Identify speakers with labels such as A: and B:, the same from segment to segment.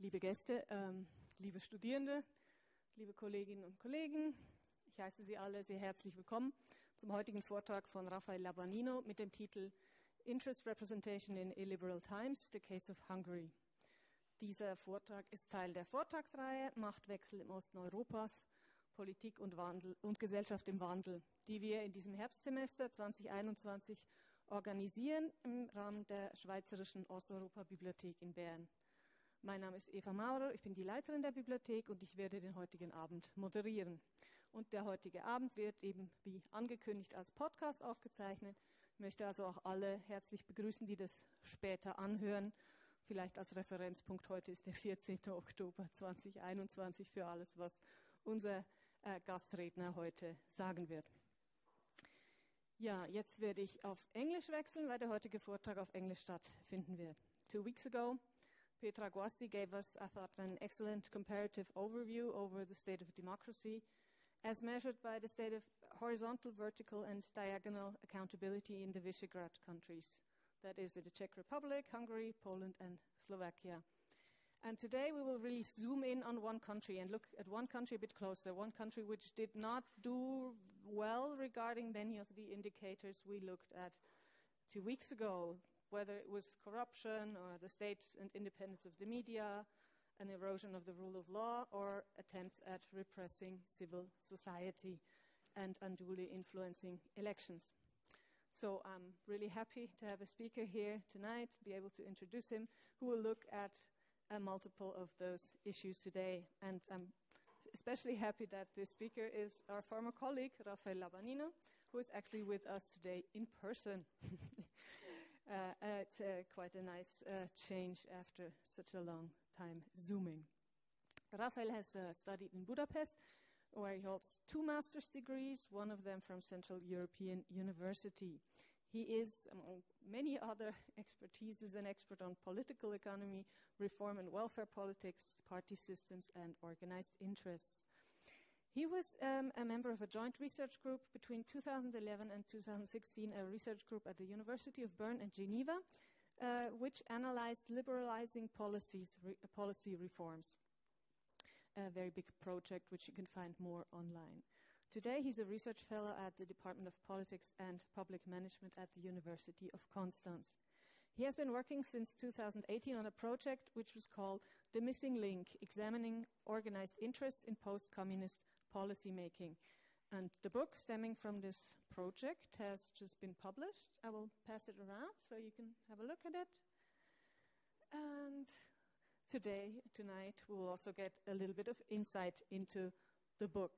A: liebe Gäste, ähm, liebe Studierende, liebe Kolleginnen und Kollegen. Ich heiße Sie alle sehr herzlich willkommen zum heutigen Vortrag von Rafael Labanino mit dem Titel Interest Representation in Illiberal Times, The Case of Hungary. Dieser Vortrag ist Teil der Vortragsreihe Machtwechsel im Osten Europas, Politik und, Wandel und Gesellschaft im Wandel, die wir in diesem Herbstsemester 2021 organisieren im Rahmen der Schweizerischen Osteuropa-Bibliothek in Bern. Mein Name ist Eva Maurer, ich bin die Leiterin der Bibliothek und ich werde den heutigen Abend moderieren. Und der heutige Abend wird eben wie angekündigt als Podcast aufgezeichnet. Ich möchte also auch alle herzlich begrüßen, die das später anhören. Vielleicht als Referenzpunkt heute ist der 14. Oktober 2021 für alles, was unser äh, Gastredner heute sagen wird. Ja, jetzt werde ich auf Englisch wechseln, weil der heutige Vortrag auf Englisch stattfinden wird. Two weeks ago, Petra Guasti gave us, I thought, an excellent comparative overview over the state of democracy as measured by the state of horizontal, vertical, and diagonal accountability in the Visegrad countries. That is, the Czech Republic, Hungary, Poland, and Slovakia. And today we will really zoom in on one country and look at one country a bit closer, one country which did not do well regarding many of the indicators we looked at two weeks ago whether it was corruption or the state and independence of the media, an erosion of the rule of law, or attempts at repressing civil society and unduly influencing elections. So I'm really happy to have a speaker here tonight, be able to introduce him, who will look at a multiple of those issues today. And I'm especially happy that this speaker is our former colleague, Rafael Labanino, who is actually with us today in person. Uh, it's uh, quite a nice uh, change after such a long time zooming. Rafael has uh, studied in Budapest, where he holds two master's degrees, one of them from Central European University. He is, among many other expertises, an expert on political economy, reform and welfare politics, party systems, and organized interests. He was um, a member of a joint research group between 2011 and 2016, a research group at the University of Bern and Geneva, uh, which analyzed liberalizing policies, re- policy reforms. A very big project, which you can find more online. Today, he's a research fellow at the Department of Politics and Public Management at the University of Constance. He has been working since 2018 on a project which was called The Missing Link, examining organized interests in post communist policymaking. And the book stemming from this project has just been published. I will pass it around so you can have a look at it. And today, tonight, we'll also get a little bit of insight into the book.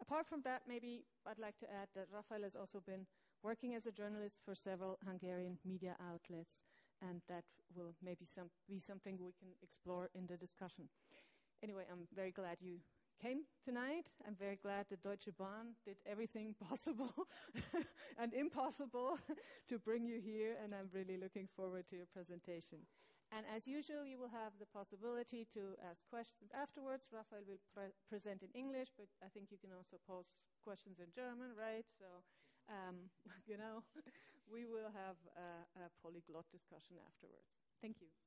A: Apart from that, maybe I'd like to add that Rafael has also been working as a journalist for several Hungarian media outlets, and that will maybe some, be something we can explore in the discussion. Anyway, I'm very glad you came tonight. I'm very glad that Deutsche Bahn did everything possible and impossible to bring you here, and I'm really looking forward to your presentation. And as usual, you will have the possibility to ask questions afterwards. Rafael will pre- present in English, but I think you can also pose questions in German, right? So, um, you know, we will have a, a polyglot discussion afterwards. Thank you.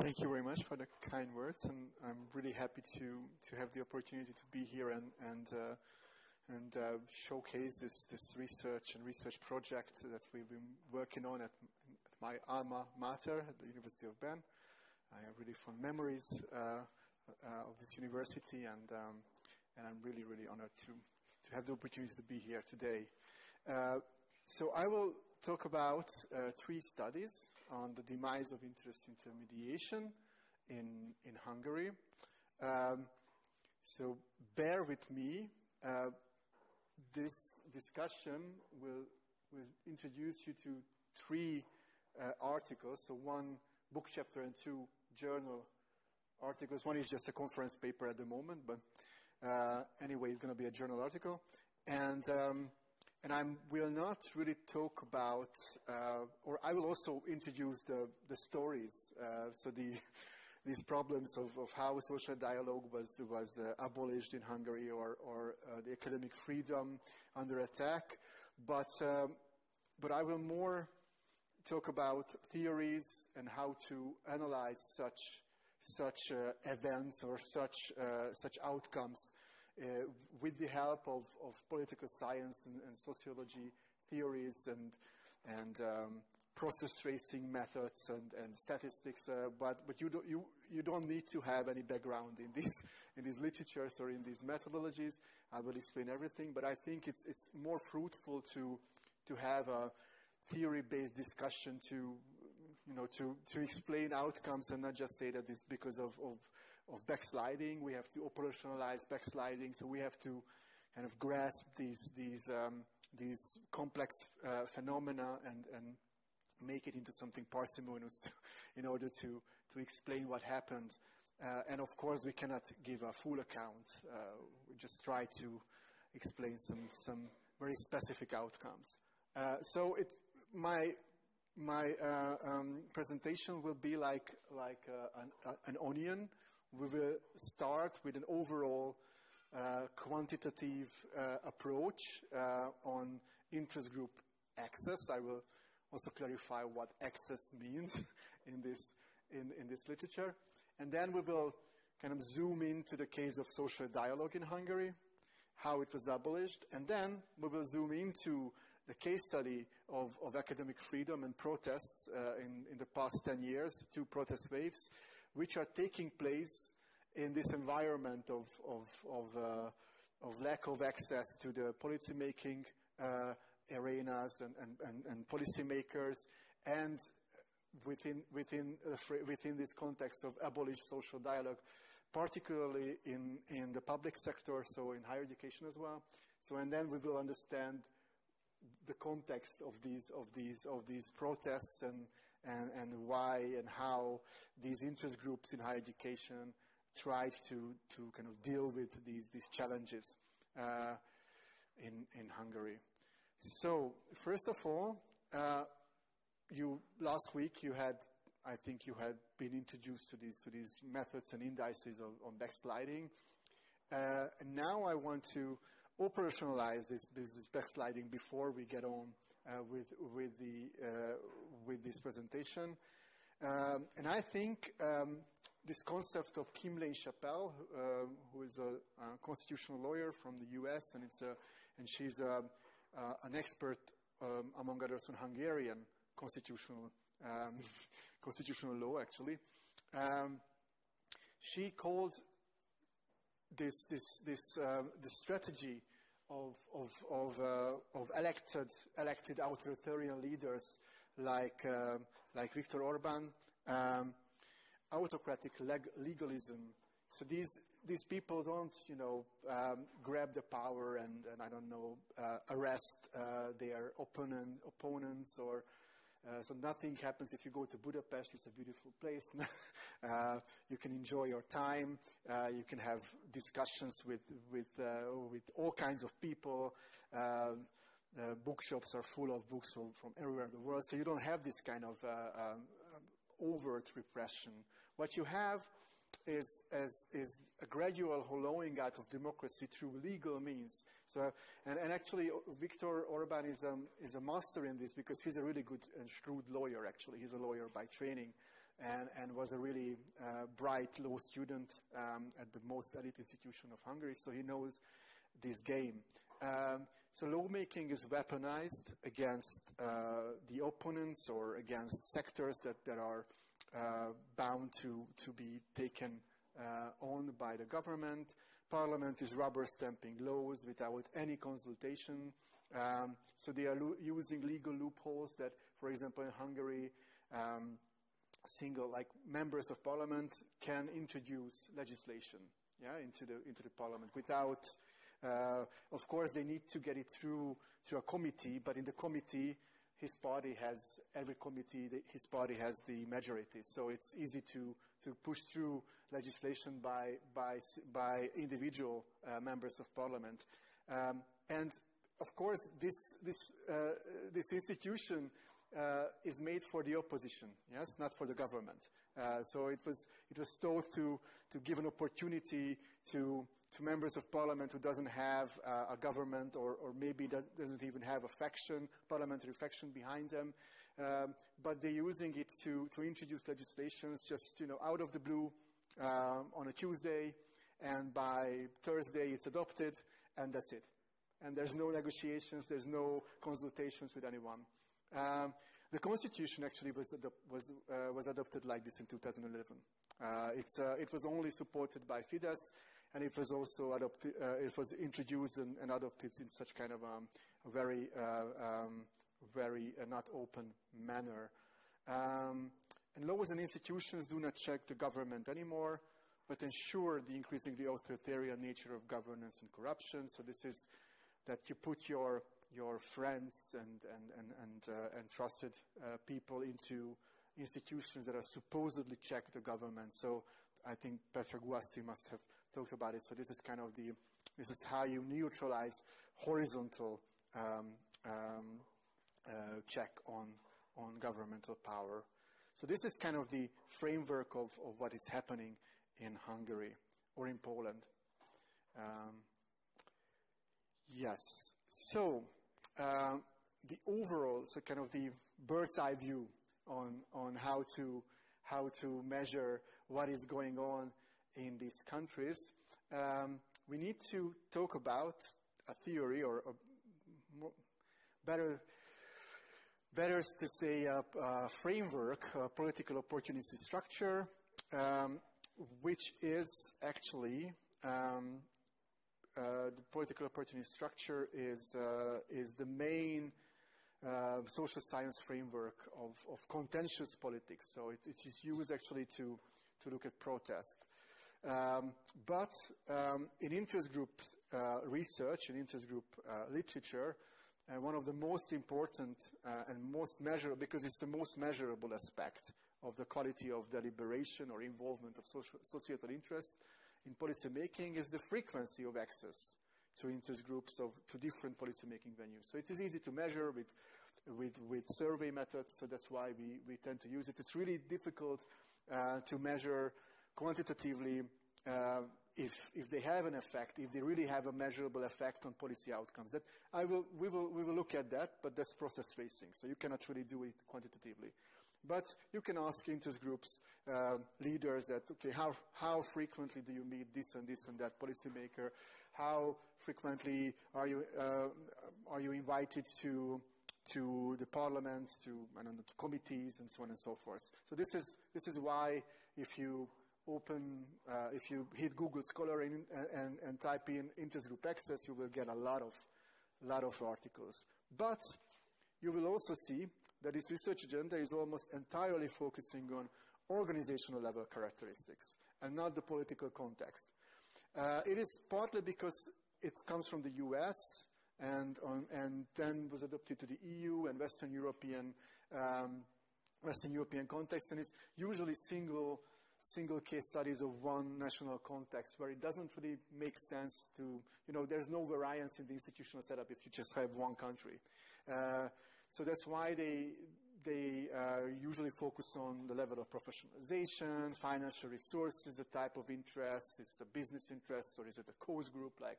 B: Thank you very much for the kind words, and I'm really happy to, to have the opportunity to be here and and uh, and uh, showcase this this research and research project that we've been working on at, at my alma mater at the University of Bern. I have really fond memories uh, uh of this university, and um, and I'm really really honored to to have the opportunity to be here today. Uh, so I will talk about uh, three studies on the demise of interest intermediation in, in Hungary. Um, so bear with me. Uh, this discussion will, will introduce you to three uh, articles. So one book chapter and two journal articles. One is just a conference paper at the moment, but uh, anyway, it's going to be a journal article. And um, and I will not really talk about, uh, or I will also introduce the, the stories. Uh, so the, these problems of, of how social dialogue was, was uh, abolished in Hungary or, or uh, the academic freedom under attack. But, um, but I will more talk about theories and how to analyze such such uh, events or such, uh, such outcomes uh, with the help of, of political science and, and sociology theories and, and um, process tracing methods and, and statistics, uh, but, but you, don't, you, you don't need to have any background in these, in these literatures or in these methodologies. I will explain everything, but I think it's, it's more fruitful to, to have a theory-based discussion to, you know, to, to explain outcomes and not just say that it's because of, of, of backsliding. We have to operationalize backsliding, so we have to kind of grasp these, these, um, these complex uh, phenomena and, and make it into something parsimonious to, in order to, to explain what happened. Uh, and of course, we cannot give a full account. Uh, we just try to explain some, some very specific outcomes. Uh, so it, my, my uh, um, presentation will be like, like uh, an, an, onion. We will start with an overall uh, quantitative uh, approach uh, on interest group access. I will also clarify what access means in this, in, in this literature. And then we will kind of zoom into the case of social dialogue in Hungary, how it was abolished, and then we will zoom into the case study of, of academic freedom and protests uh, in, in the past 10 years, two protest waves, which are taking place in this environment of, of, of, uh, of lack of access to the policymaking uh, arenas and, and, and, and policymakers, and within, within, within this context of abolished social dialogue, particularly in, in the public sector, so in higher education as well. So, and then we will understand the context of these, of these, of these protests and, and, and why and how these interest groups in higher education tried to, to kind of deal with these, these challenges uh, in, in Hungary. So, first of all, uh, you last week you had, I think you had been introduced to these to these methods and indices of, on backsliding. Uh, and now I want to operationalize this, this backsliding before we get on uh, with with the uh, with this presentation. Um, and I think um, this concept of Kim Lane Scheppele, uh, who is a, a, constitutional lawyer from the U.S. and it's a and she's a an expert, um, among others, on Hungarian constitutional um, constitutional law. Actually, um, she called this this this uh, the strategy of of of, uh, of elected elected authoritarian leaders like uh, like Viktor Orban, um, autocratic leg- legalism. So these these people don't, you know, um, grab the power and, and I don't know, uh, arrest uh, their opponent, opponents or uh, so nothing happens if you go to Budapest. It's a beautiful place. uh, you can enjoy your time. Uh, you can have discussions with with uh, with all kinds of people. Um, bookshops are full of books from, from everywhere in the world. So you don't have this kind of um, overt repression. What you have is, is, is a gradual hollowing out of democracy through legal means. So, and, and actually, Viktor Orban is, um, is a master in this because he's a really good and shrewd lawyer, actually. He's a lawyer by training and, and was a really uh, bright law student um, at the most elite institution of Hungary, so he knows this game. Um, so lawmaking is weaponized against uh, the opponents or against sectors that, that are uh, bound to, to be taken uh, on by the government. Parliament is rubber stamping laws without any consultation. Um, so they are using legal loopholes that, for example, in Hungary, um, single like members of parliament can introduce legislation yeah, into the into the parliament without. Uh, of course, they need to get it through to a committee, but in the committee, his party has, every committee, his party has the majority. So it's easy to, to push through legislation by, by, by individual uh, members of parliament. Um, and of course, this, this, uh, this institution uh, is made for the opposition, yes, not for the government. Uh, so it was, it was thought to, to give an opportunity to to members of parliament who doesn't have uh, a government or, or maybe does, not even have a faction, parliamentary faction behind them. Um, but they're using it to, to introduce legislations just, you know, out of the blue um, on a Tuesday, and by Thursday it's adopted, and that's it. And there's no negotiations, there's no consultations with anyone. Um, the constitution actually was, was, uh, was adopted like this in 2011. Uh, it's, uh, it was only supported by Fidesz, and it was also adopted, uh, it was introduced and, and, adopted in such kind of um, a very, uh, um, very uh, not open manner. Um, and laws and institutions do not check the government anymore, but ensure the increasingly authoritarian nature of governance and corruption. So this is that you put your your friends and and and and, uh, and trusted uh, people into institutions that are supposedly check the government. So I think Petra Guasti must have thought about it. So this is kind of the this is how you neutralize horizontal um, um, uh, check on on governmental power. So this is kind of the framework of, of what is happening in Hungary or in Poland. Um, yes. So uh, the overall, so kind of the bird's eye view on on how to how to measure what is going on in these countries. Um, we need to talk about a theory or, better better to say a, a framework, a political opportunity structure, um, which is actually um, uh, the political opportunity structure is uh, is the main uh, social science framework of, of contentious politics. So it, it is used actually to to look at protest. Um, but um, in interest group uh, research, in interest group uh, literature, uh, one of the most important uh, and most measurable, because it's the most measurable aspect of the quality of deliberation or involvement of social, societal interest in policy making is the frequency of access to interest groups of to different policy making venues. So it is easy to measure with with with survey methods. So that's why we we tend to use it. It's really difficult uh, to measure quantitatively uh, if, if they have an effect, if they really have a measurable effect on policy outcomes. That I will, we, will, we will look at that, but that's process tracing, so you cannot really do it quantitatively. But you can ask interest groups, uh, leaders that, okay, how, how frequently do you meet this and this and that policymaker? How frequently are you, uh, are you invited to, to the parliament, to, I don't know, to committees and so on and so forth? So this is, this is why if you open, uh, if you hit Google Scholar and, and, and, type in interest group access, you will get a lot of, lot of articles. But you will also see that this research agenda is almost entirely focusing on organizational level characteristics and not the political context. Uh, it is partly because it comes from the US and, on, and then was adopted to the EU and Western European, um, Western European context and is usually single single case studies of one national context where it doesn't really make sense to, you know, there's no variance in the institutional setup if you just have one country. Uh, so that's why they, they uh, usually focus on the level of professionalization, financial resources, the type of interest, is it a business interest or is it a cause group like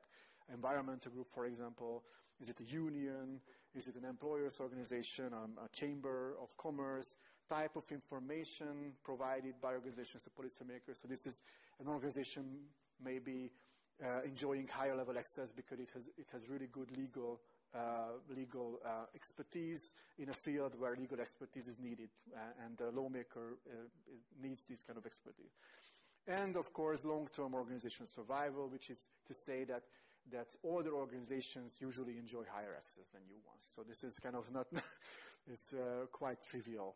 B: environmental group, for example? Is it a union? Is it an employers organization, um, a chamber of commerce? Type of information provided by organizations to policymakers. So this is an organization maybe uh, enjoying higher level access because it has, it has really good legal, uh, legal uh, expertise in a field where legal expertise is needed uh, and the lawmaker uh, needs this kind of expertise. And of course, long-term organization survival, which is to say that that older organizations usually enjoy higher access than new ones. So this is kind of not, it's uh, quite trivial.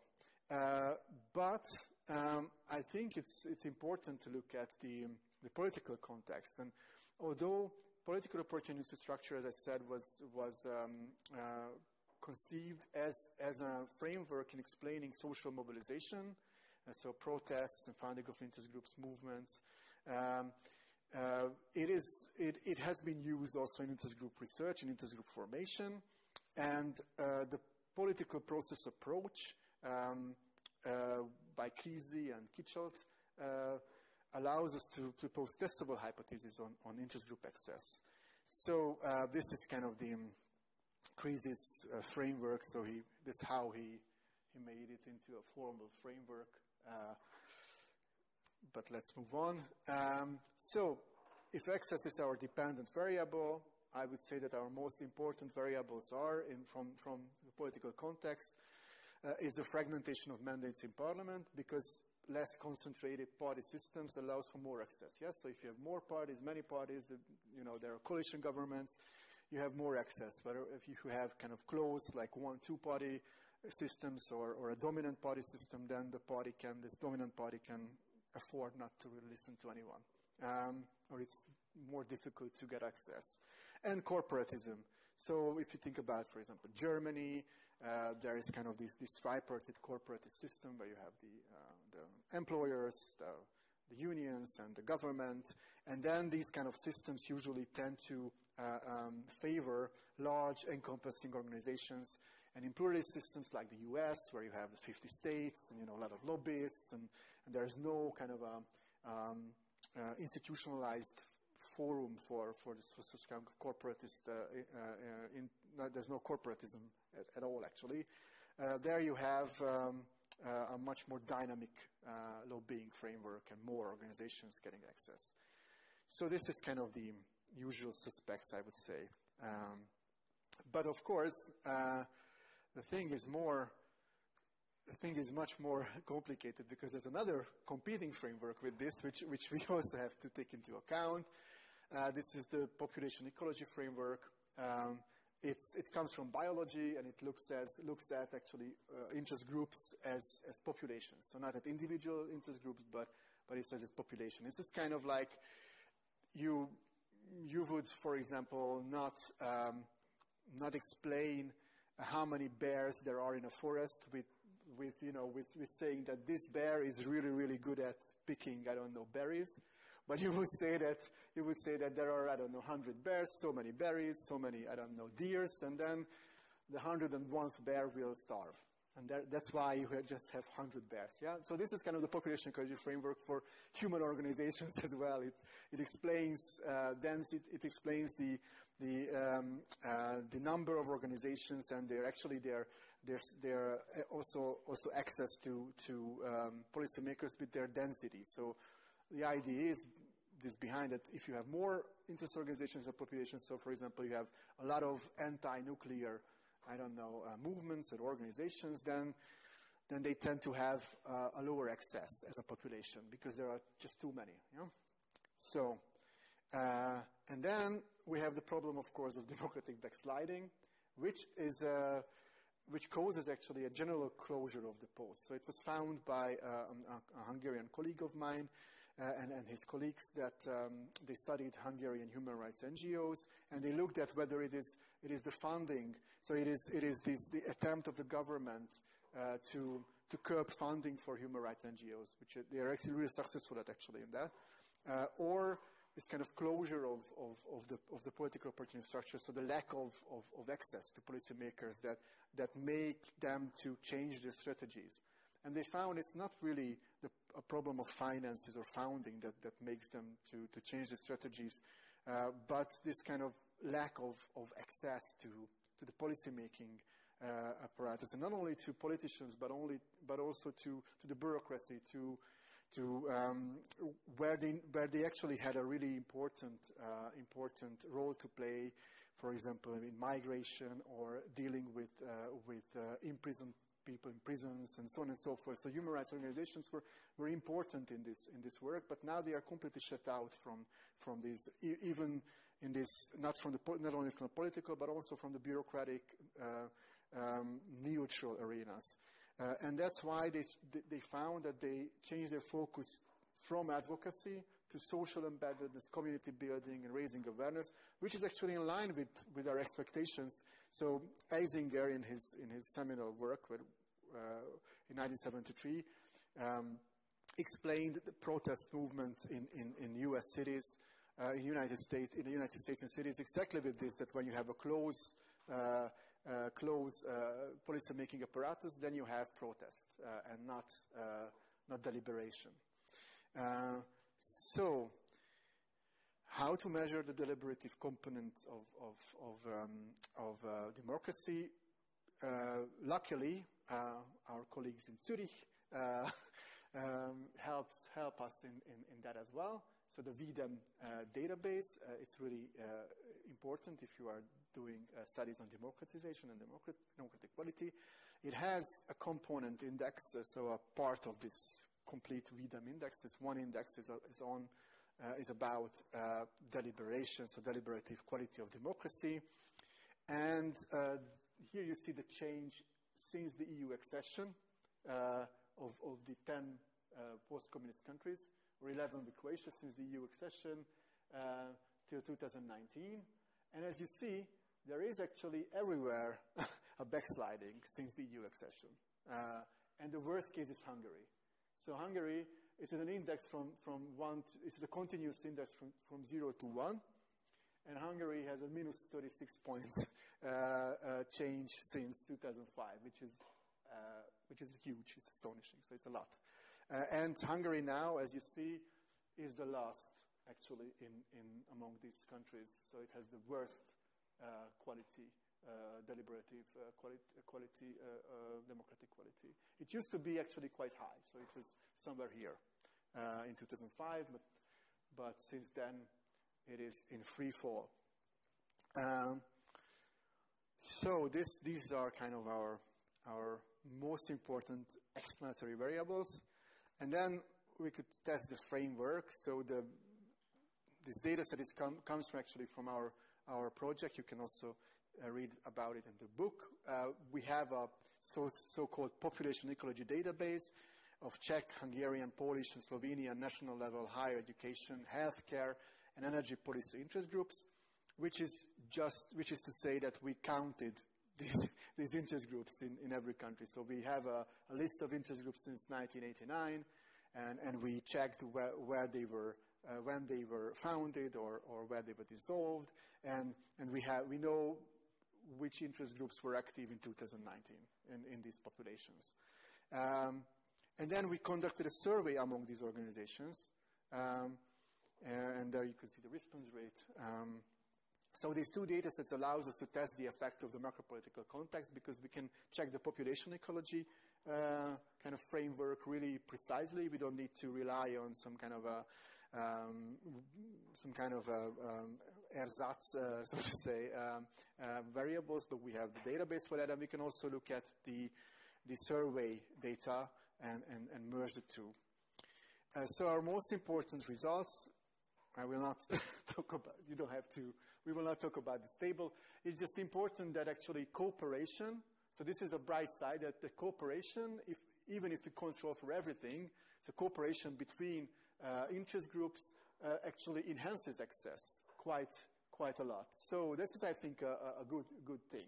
B: Uh, but um, I think it's, it's important to look at the, the political context. And although political opportunity structure, as I said, was, was um, uh, conceived as, as a framework in explaining social mobilization, uh, so protests and founding of interest groups, movements. Um, uh, it, is, it, it has been used also in interest group research and interest group formation, and uh, the political process approach um, uh, by Kriesi and Kitschelt uh, allows us to, to pose testable hypotheses on, on interest group access. So uh, this is kind of the um, Kriesi's framework. So he, this is how he, he made it into a formal framework. But let's move on. Um, so, if access is our dependent variable, I would say that our most important variables are, in, from, from the political context, uh, is the fragmentation of mandates in parliament, because less concentrated party systems allows for more access. Yes, so if you have more parties, many parties, the, you know, there are coalition governments, you have more access. But if you have kind of closed, like one, two party systems or, or a dominant party system, then the party can, this dominant party can afford not to really listen to anyone. Um, or it's more difficult to get access. And corporatism. So if you think about, for example, Germany, uh, there is kind of this, this tripartite corporate system where you have the, uh, the employers, the, the, unions, and the government. And then these kind of systems usually tend to uh, um, favor large encompassing organizations and in pluralist systems like the US, where you have the 50 states and you know a lot of lobbyists, and, and there's no kind of a, um, uh, institutionalized forum for for this for such kind of corporatist. Uh, uh, in, there's no corporatism at, at all, actually. Uh, there you have um, uh, a much more dynamic uh, lobbying framework and more organizations getting access. So this is kind of the usual suspects, I would say. Um, but of course, the thing is more the thing is much more complicated because there's another competing framework with this, which, which we also have to take into account. Uh, this is the population ecology framework. Um, it comes from biology and it looks, looks at actually uh, interest groups as, as populations. So not at individual interest groups, but, but it's as population. This is kind of like you, you would, for example, not, um, not explain how many bears there are in a forest with, with, you know, with, with saying that this bear is really, really good at picking, I don't know, berries. But you would say that, you would say that there are, I don't know, 100 bears, so many berries, so many, I don't know, deers, and then the 101st bear will starve. And that, that's why you just have 100 bears. Yeah? So this is kind of the population ecology framework for human organizations as well. It, it explains uh, density, it explains the, the, um, uh, the number of organizations and they're actually their, their, their uh, also, also access to, to um, policymakers with their density. So the idea is this behind it, if you have more interest organizations or populations, so for example, you have a lot of anti-nuclear, I don't know, uh, movements or organizations, then then they tend to have uh, a lower excess as a population because there are just too many. Yeah? So, uh, and then we have the problem, of course, of democratic backsliding, which is uh, which causes actually a general closure of the post. So it was found by uh, a, a, Hungarian colleague of mine and, and, his colleagues that um, they studied Hungarian human rights NGOs and they looked at whether it is it is the funding. So it is it is this, the attempt of the government uh, to to curb funding for human rights NGOs, which they are actually really successful at actually in that, uh, or this kind of closure of, of, of, the, of the political opportunity structure, so the lack of, of, of access to policymakers that, that make them to change their strategies. And they found it's not really the, a problem of finances or founding that, that makes them to, to change the strategies, uh, but this kind of lack of, of access to, to the policymaking uh, apparatus, and not only to politicians, but, only, but also to, to the bureaucracy, to, to um, where they where they actually had a really important uh, important role to play, for example, in migration or dealing with uh, with uh, imprisoned people in prisons and so on and so forth. So human rights organizations were, were important in this in this work, but now they are completely shut out from from this even in this not from the not only from the political but also from the bureaucratic uh, um, neutral arenas. Uh, and that's why they, they found that they changed their focus from advocacy to social embeddedness, community building, and raising awareness, which is actually in line with, with our expectations. So Eisinger, in his, in his seminal work in 1973, um, explained the protest movement in, in, in U.S. cities, uh, in United States, in the United States and cities, exactly with this, that when you have a close uh, uh, close uh, policy-making apparatus, then you have protest uh, and not, not deliberation. so, how to measure the deliberative component of, of, of, um, of uh, democracy. Uh, luckily, uh, our colleagues in Zurich um, helps help us in, in, in, that as well. So the V-Dem uh, database, uh, it's really uh, important if you are doing uh, studies on democratization and democratic, democratic quality. It has a component index, uh, so a part of this complete V-Dem index. This one index is, is on is about deliberation, so deliberative quality of democracy. And here you see the change since the EU accession of, of the 10 uh, post-communist countries, or 11 with Croatia since the EU accession uh, till 2019. And as you see, there is actually everywhere a backsliding since the EU accession. Uh, and the worst case is Hungary. So Hungary is an index from, from one, to, it's a continuous index from, from zero to one. And Hungary has a minus 36 points uh, uh, change since 2005, which is which is huge. It's astonishing. So it's a lot. Uh, and Hungary now, as you see, is the last actually in, in among these countries. So it has the worst uh, quality, uh, deliberative uh, quality, uh, uh, democratic quality. It used to be actually quite high. So it was somewhere here in 2005, but, but since then it is in free fall. Um, so this, these are kind of our, our most important explanatory variables. And then we could test the framework. So the, this data set is com comes from actually from our, our project. You can also uh, read about it in the book. Uh, we have a so, so-called population ecology database of Czech, Hungarian, Polish, and Slovenian national level higher education, healthcare, and energy policy interest groups, which is just, which is to say that we counted these, these interest groups in, in every country. So we have a, a list of interest groups since 1989, and, and we checked where, where they were, uh, when they were founded or, or where they were dissolved, and, and we, have, we know which interest groups were active in 2019 in, in these populations. Um, and then we conducted a survey among these organizations, um, and there you can see the response rate. Um, so these two data sets allows us to test the effect of the macropolitical context because we can check the population ecology uh, kind of framework really precisely. We don't need to rely on some kind of a um, some kind of a, um, ersatz, uh, so to say, um, uh, variables, but we have the database for that, and we can also look at the the survey data and, and, and merge the two. Uh, so our most important results, I will not talk about, you don't have to we will not talk about the stable. It's just important that actually cooperation, so this is a bright side, that the cooperation, if, even if we control for everything, so cooperation between uh, interest groups uh, actually enhances access quite, quite a lot. So this is, I think, a, a good, good thing.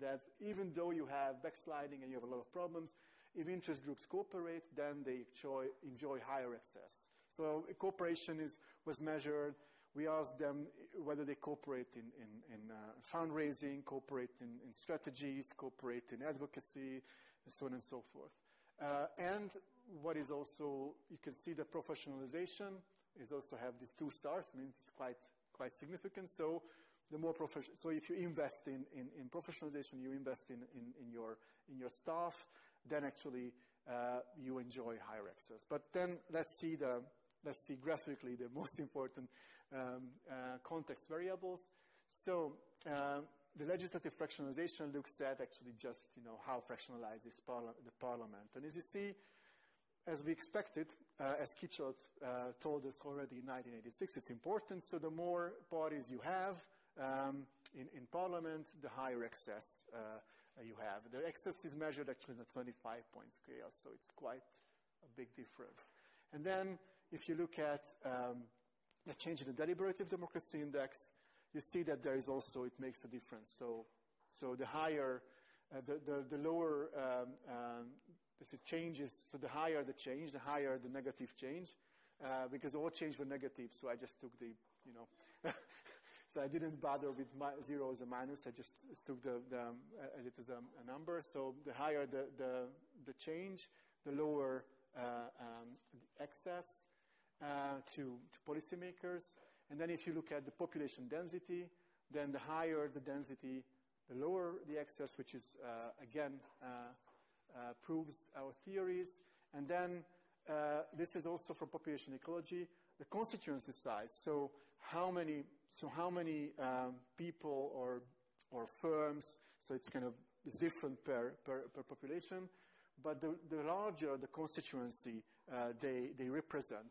B: That even though you have backsliding and you have a lot of problems, if interest groups cooperate, then they enjoy, enjoy higher access. So cooperation is, was measured we asked them whether they cooperate in, in, in uh, fundraising, cooperate in, in, strategies, cooperate in advocacy, and so on and so forth. Uh, and what is also, you can see the professionalization is also have these two stars. I mean, it's quite, quite significant. So the more so if you invest in, in, in professionalization, you invest in, in, in, your, in your staff, then actually uh, you enjoy higher access. But then let's see the, let's see graphically the most important um, uh, context variables. So uh, the legislative fractionalization looks at actually just you know how fractionalized is parla the parliament. And as you see, as we expected, uh, as Kitschelt uh, told us already in 1986, it's important. So the more parties you have um, in, in, parliament, the higher excess uh, you have. The excess is measured actually in a 25-point scale, so it's quite a big difference. And then if you look at um, the change in the deliberative democracy index, you see that there is also, it makes a difference. So, so the higher, uh, the, the, the, lower, um, um, this changes, so the higher the change, the higher the negative change, uh, because all change were negative, so I just took the, you know, so I didn't bother with zero as a minus, I just took the, the um, as it is a, a, number. So the higher the, the, the change, the lower uh, um, the excess, uh, to, to policymakers. And then if you look at the population density, then the higher the density, the lower the excess, which is, uh, again, uh, uh proves our theories. And then uh, this is also for population ecology, the constituency size. So how many, so how many um, people or, or firms, so it's kind of, it's different per, per, per population, but the, the larger the constituency they, they represent,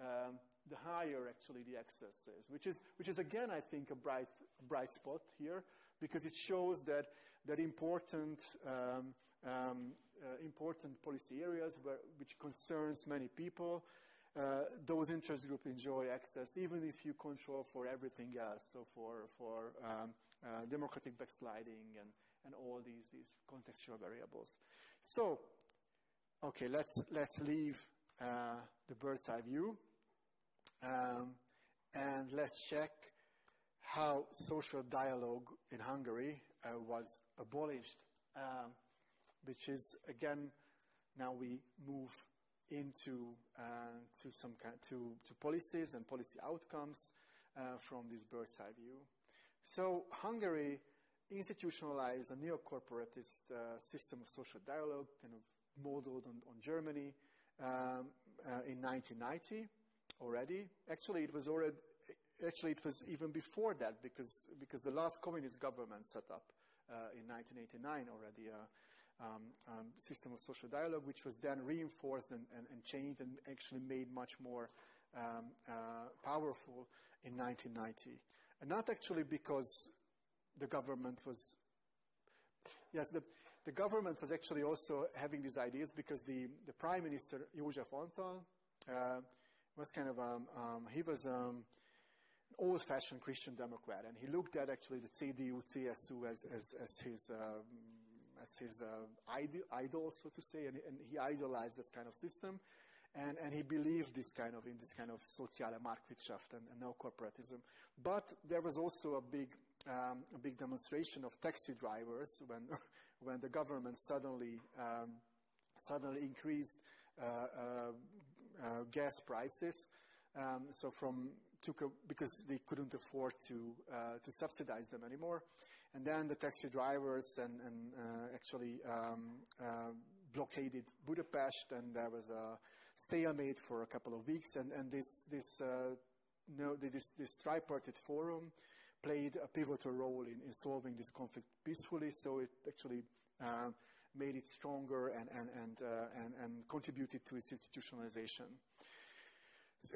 B: um, the higher actually the excess is, which is, which is again, I think, a bright, bright spot here, because it shows that, that important, um, um, uh, important policy areas where, which concerns many people, uh, those interest groups enjoy access, even if you control for everything else, so for, for um, uh, democratic backsliding and, and all these, these contextual variables. So, okay, let's, let's leave uh, the bird's eye view um, and let's check how social dialogue in Hungary uh, was abolished, um, which is again now we move into uh, to some kind, to to policies and policy outcomes uh, from this bird's eye view. So Hungary institutionalized a neo-corporatist system of social dialogue, kind of modeled on, on Germany um, uh, in 1990 already. Actually, it was already actually it was even before that because because the last communist government set up uh, in 1989 already a um, um, system of social dialogue, which was then reinforced and, and, and changed and actually made much more um, uh, powerful in 1990. And not actually because the government was yes the the government was actually also having these ideas because the, the Prime Minister, József Antall, uh, was kind of, um, um, he was um, an old-fashioned Christian Democrat, and he looked at actually the CDU, CSU as, as, as his, um, as his uh, idol, idol, so to say, and, and, he idolized this kind of system, and, and he believed this kind of, in this kind of soziale Marktwirtschaft and, and neo-corporatism. But there was also a big, um, a big demonstration of taxi drivers when, when the government suddenly, um, suddenly increased uh, uh, uh, gas prices. Um, so from took a, because they couldn't afford to to subsidize them anymore, and then the taxi drivers and, and actually um, blockaded Budapest, and there was a stalemate for a couple of weeks, and, and this this no, this, this tripartite forum played a pivotal role in, in solving this conflict peacefully. So it actually uh, made it stronger and, and, and, uh, and, and contributed to its institutionalization.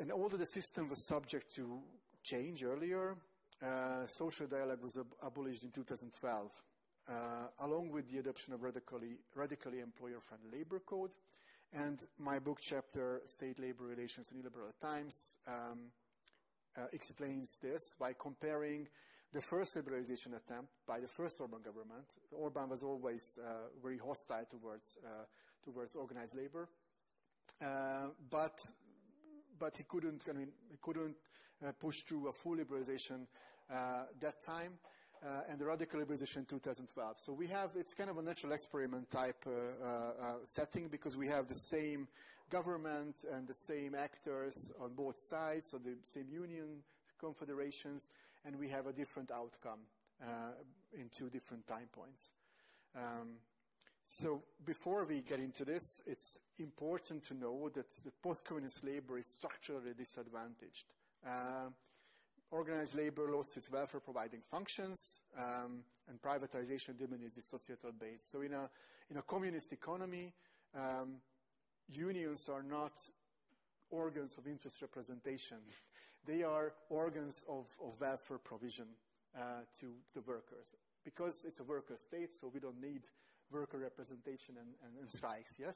B: And although the system was subject to change earlier, uh, social dialogue was ab- abolished in 2012, uh, along with the adoption of radically, radically employer-friendly labor code. And my book chapter, State Labor Relations in Illiberal Times, um, uh, explains this by comparing the first liberalization attempt by the first Orban government. Orban was always uh, very hostile towards, uh, towards organized labor. Uh, but, but he couldn't, I mean, he couldn't uh, push through a full liberalization uh, that time. And the radical liberalization in 2012. So we have, it's kind of a natural experiment type setting because we have the same government and the same actors on both sides, so the same union confederations, and we have a different outcome uh, in two different time points. Um, so before we get into this, it's important to know that the post-communist labor is structurally disadvantaged. Uh, organized labor lost its welfare providing functions, um, and privatization diminished the societal base. So in a, in a communist economy, um, unions are not organs of interest representation. they are organs of, of welfare provision uh, to the workers. Because it's a worker state, so we don't need worker representation and, and, and strikes, yes?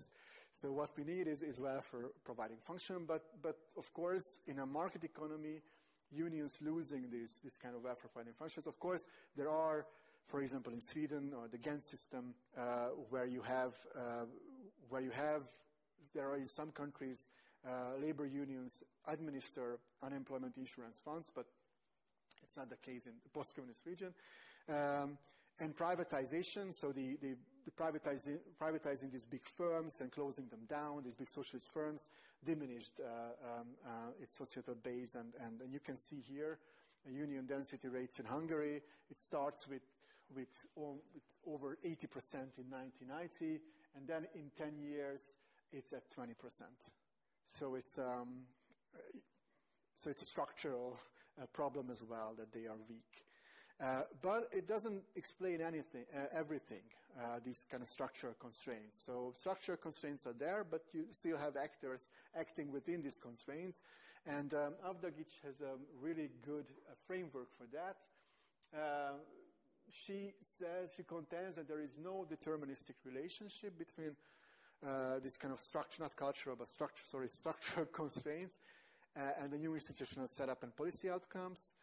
B: So what we need is, is welfare providing function, but, but of course, in a market economy, unions losing this, this kind of welfare providing functions. Of course, there are, for example, in Sweden or the Ghent system, uh, where you have, uh, where you have, there are in some countries, uh, labor unions administer unemployment insurance funds, but it's not the case in the post-communist region. Um, and privatization, so the, the, the privatizing, privatizing, these big firms and closing them down, these big socialist firms, diminished uh, um, uh, its societal base. And, and, and, you can see here union density rates in Hungary. It starts with, with, with over 80% in 1990, and then in 10 years, it's at 20%. So it's um, so it's a structural uh, problem as well that they are weak. Uh, but it doesn't explain anything, uh, everything, uh, these kind of structural constraints. So structural constraints are there, but you still have actors acting within these constraints. And um, Avdagic has a really good uh, framework for that. Uh, she says, she contends that there is no deterministic relationship between uh, this kind of structure, not cultural, but structure, sorry, structural constraints and the new institutional setup and policy outcomes.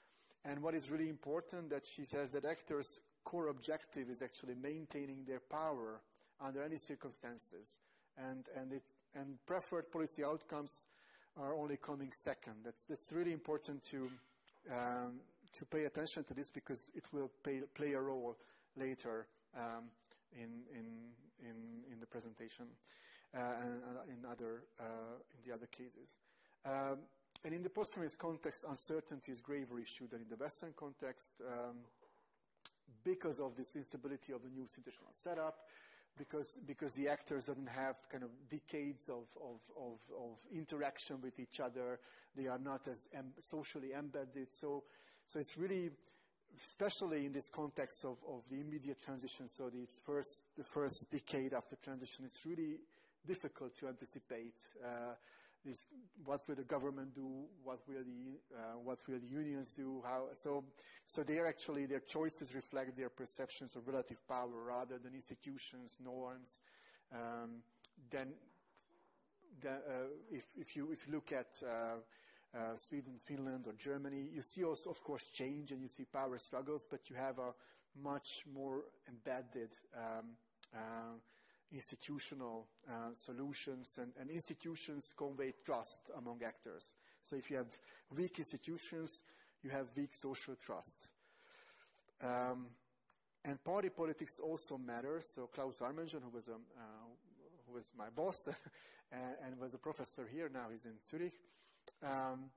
B: And what is really important that she says that actors' core objective is actually maintaining their power under any circumstances. And, and, it, and preferred policy outcomes are only coming second. That's, that's really important to, um, to pay attention to this because it will pay, play a role later um, in, in, in, in the presentation uh, and in, other, uh, in the other cases. Um, and in the post-communist context, uncertainty is a graver issue than in the Western context um, because of this instability of the new institutional setup, because, because the actors don't have kind of decades of, of, of, of interaction with each other. They are not as em- socially embedded. So, so it's really, especially in this context of, of the immediate transition, so this first, the first decade after transition, it's really difficult to anticipate. Uh, this, what will the government do? What will the uh, what will the unions do? How so? So they actually their choices reflect their perceptions of relative power rather than institutions, norms. Um, then, the, uh, if if you if you look at uh, Sweden, Finland, or Germany, you see also, of course, change and you see power struggles, but you have a much more embedded um, uh, institutional uh, solutions, and, and, institutions convey trust among actors. So if you have weak institutions, you have weak social trust. Um, and party politics also matters. So Klaus Armingeon, who was, a, uh, who was my boss and, and, was a professor here, now he's in Zurich, um,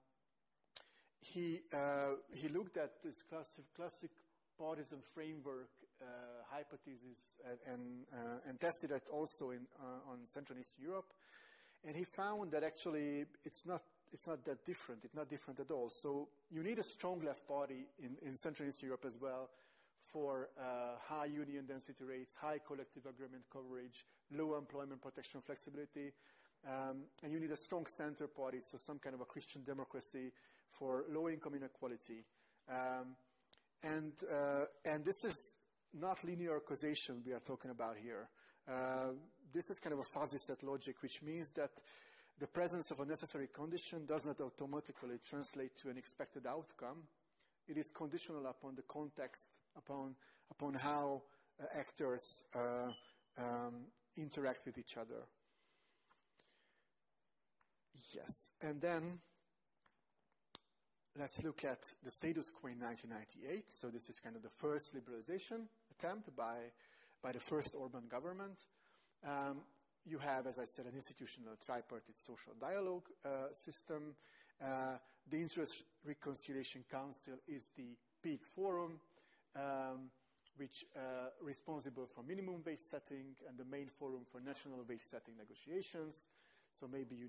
B: he, uh, he looked at this classic, classic partisan framework uh, hypothesis and, and, uh, and, tested it also in, uh, on Central and Eastern Europe. And he found that actually it's not, it's not that different. It's not different at all. So you need a strong left party in, in Central and Eastern Europe as well for uh, high union density rates, high collective agreement coverage, low employment protection flexibility. Um, and you need a strong center party, so some kind of a Christian democracy for low income inequality. Um, and, uh, and this is not linear causation we are talking about here. Uh, this is kind of a fuzzy set logic, which means that the presence of a necessary condition does not automatically translate to an expected outcome. It is conditional upon the context, upon, upon how uh, actors uh, um, interact with each other. Yes, and then let's look at the status quo in 1998. So this is kind of the first liberalization attempt by, by the first Orban government. Um, you have, as I said, an institutional tripartite social dialogue uh, system. Uh, the Interest Reconciliation Council is the peak forum, um, which uh, responsible for minimum wage setting and the main forum for national wage setting negotiations. So maybe you,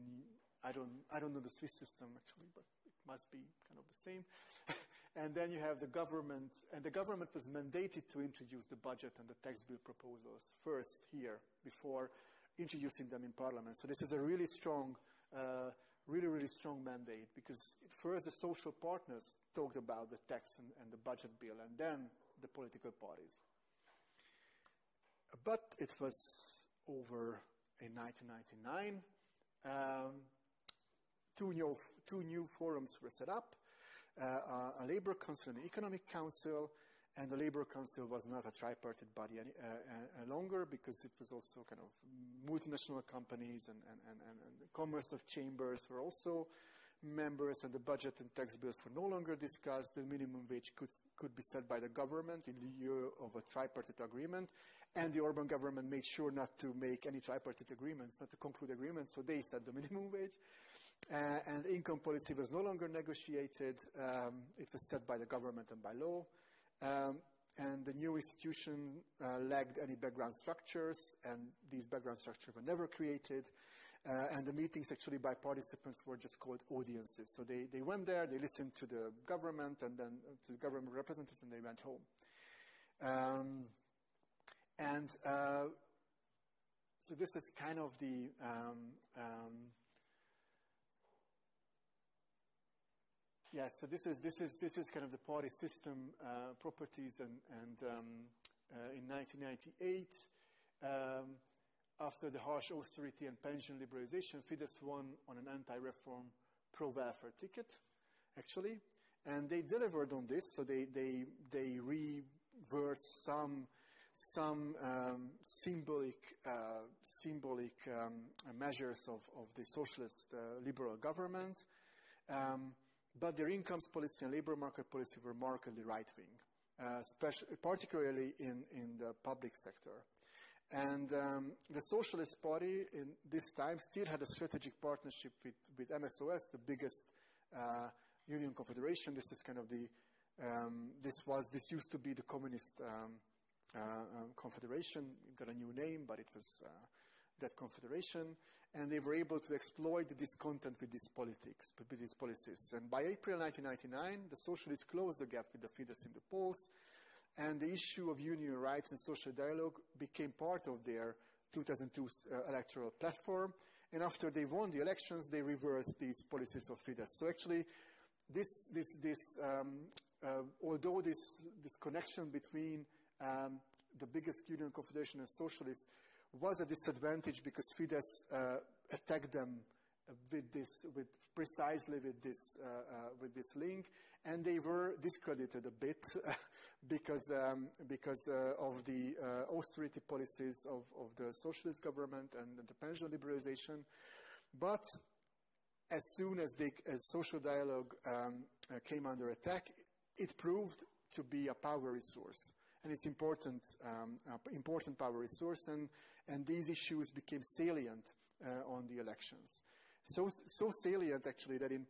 B: I don't, I don't know the Swiss system actually, but it must be kind of the same. and then you have the government, and the government was mandated to introduce the budget and the tax bill proposals first here before introducing them in parliament. So this is a really strong, uh, really, really strong mandate because first the social partners talked about the tax and, and the budget bill, and then the political parties. But it was over in 1999. Um, two new, two new forums were set up, uh, a labor council and an economic council, and the labor council was not a tripartite body any uh, uh, longer because it was also kind of multinational companies and, and, and, and commerce of chambers were also members and the budget and tax bills were no longer discussed. The minimum wage could, could be set by the government in lieu of a tripartite agreement. And the Orban government made sure not to make any tripartite agreements, not to conclude agreements, so they set the minimum wage. Uh, and income policy was no longer negotiated. Um, it was set by the government and by law. Um, and the new institution uh, lacked any background structures, and these background structures were never created. Uh, and the meetings actually by participants were just called audiences. So they, they went there, they listened to the government and then uh, to the government representatives, and they went home. Um, and uh, so this is kind of the um, um, yeah. So this is this is this is kind of the party system uh, properties, and and um, uh, in 1998, um, after the harsh austerity and pension liberalization, Fidesz won on an anti-reform, pro-welfare ticket, actually, and they delivered on this. So they they they reversed some some um, symbolic, uh, symbolic um, measures of, of the socialist uh, liberal government, um, but their incomes policy and labor market policy were markedly right wing, uh, particularly in, in the public sector. And um, the Socialist Party in this time still had a strategic partnership with, with MSZOSZ, the biggest uh, union confederation. This is kind of the, um, this was, this used to be the communist um, uh, um, confederation. It got a new name, but it was uh, that confederation. And they were able to exploit the discontent with these politics, with these policies. And by April 1999, the socialists closed the gap with the Fidesz in the polls, and the issue of union rights and social dialogue became part of their 2002 uh, electoral platform. And after they won the elections, they reversed these policies of Fidesz. So actually, this, this, this um, uh, although this, this connection between um, the biggest union confederation and socialists, was a disadvantage because Fidesz uh, attacked them with this, with precisely with this, uh, uh, with this link, and they were discredited a bit because, um, because of the austerity policies of, of the socialist government and the pension liberalization. But as soon as, they, as social dialogue um, uh, came under attack, it proved to be a power resource and it's important, um, important power resource, and, and these issues became salient uh, on the elections. So, so salient, actually, that in,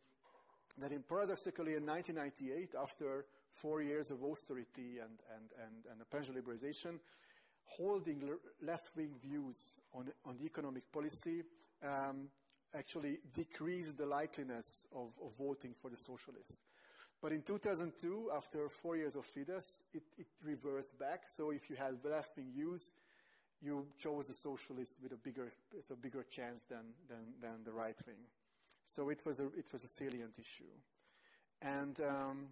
B: that in paradoxically in 1998, after four years of austerity and, and, and, and pension liberalization, holding left-wing views on, on the economic policy um, actually decreased the likeliness of, of voting for the socialists. But in 2002, after four years of Fidesz, it, it reversed back. So if you had left-wing views, you chose a socialist with a bigger, a bigger chance than, than, than the right wing. So it was a, it was a salient issue. And um,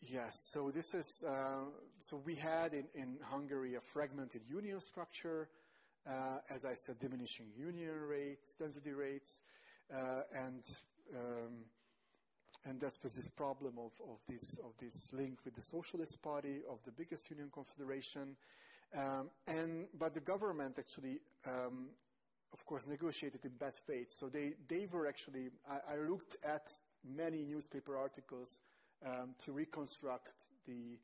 B: yes, so this is, uh, so we had in, in Hungary a fragmented union structure, uh, as I said, diminishing union rates, density rates, uh, and um, and that was this problem of, of, this, of this link with the Socialist Party, of the biggest union confederation. Um, and, but the government actually, um, of course, negotiated in bad faith. So they, they were actually, I, I looked at many newspaper articles um, to reconstruct the,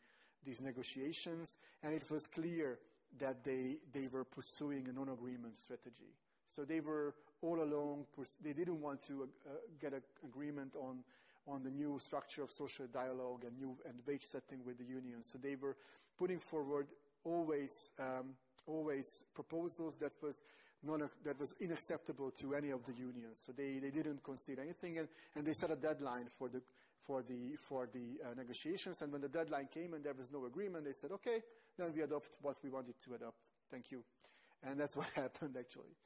B: these negotiations, and it was clear that they, they were pursuing a non agreement strategy. So they were all along, they didn't want to uh, get an agreement on, on the new structure of social dialogue and new and wage setting with the unions. So they were putting forward always, um, always proposals that was non, that was unacceptable to any of the unions. So they, they didn't concede anything, and, and they set a deadline for the for the for the uh, negotiations. And when the deadline came and there was no agreement, they said, "Okay, then we adopt what we wanted to adopt. Thank you." And that's what happened actually.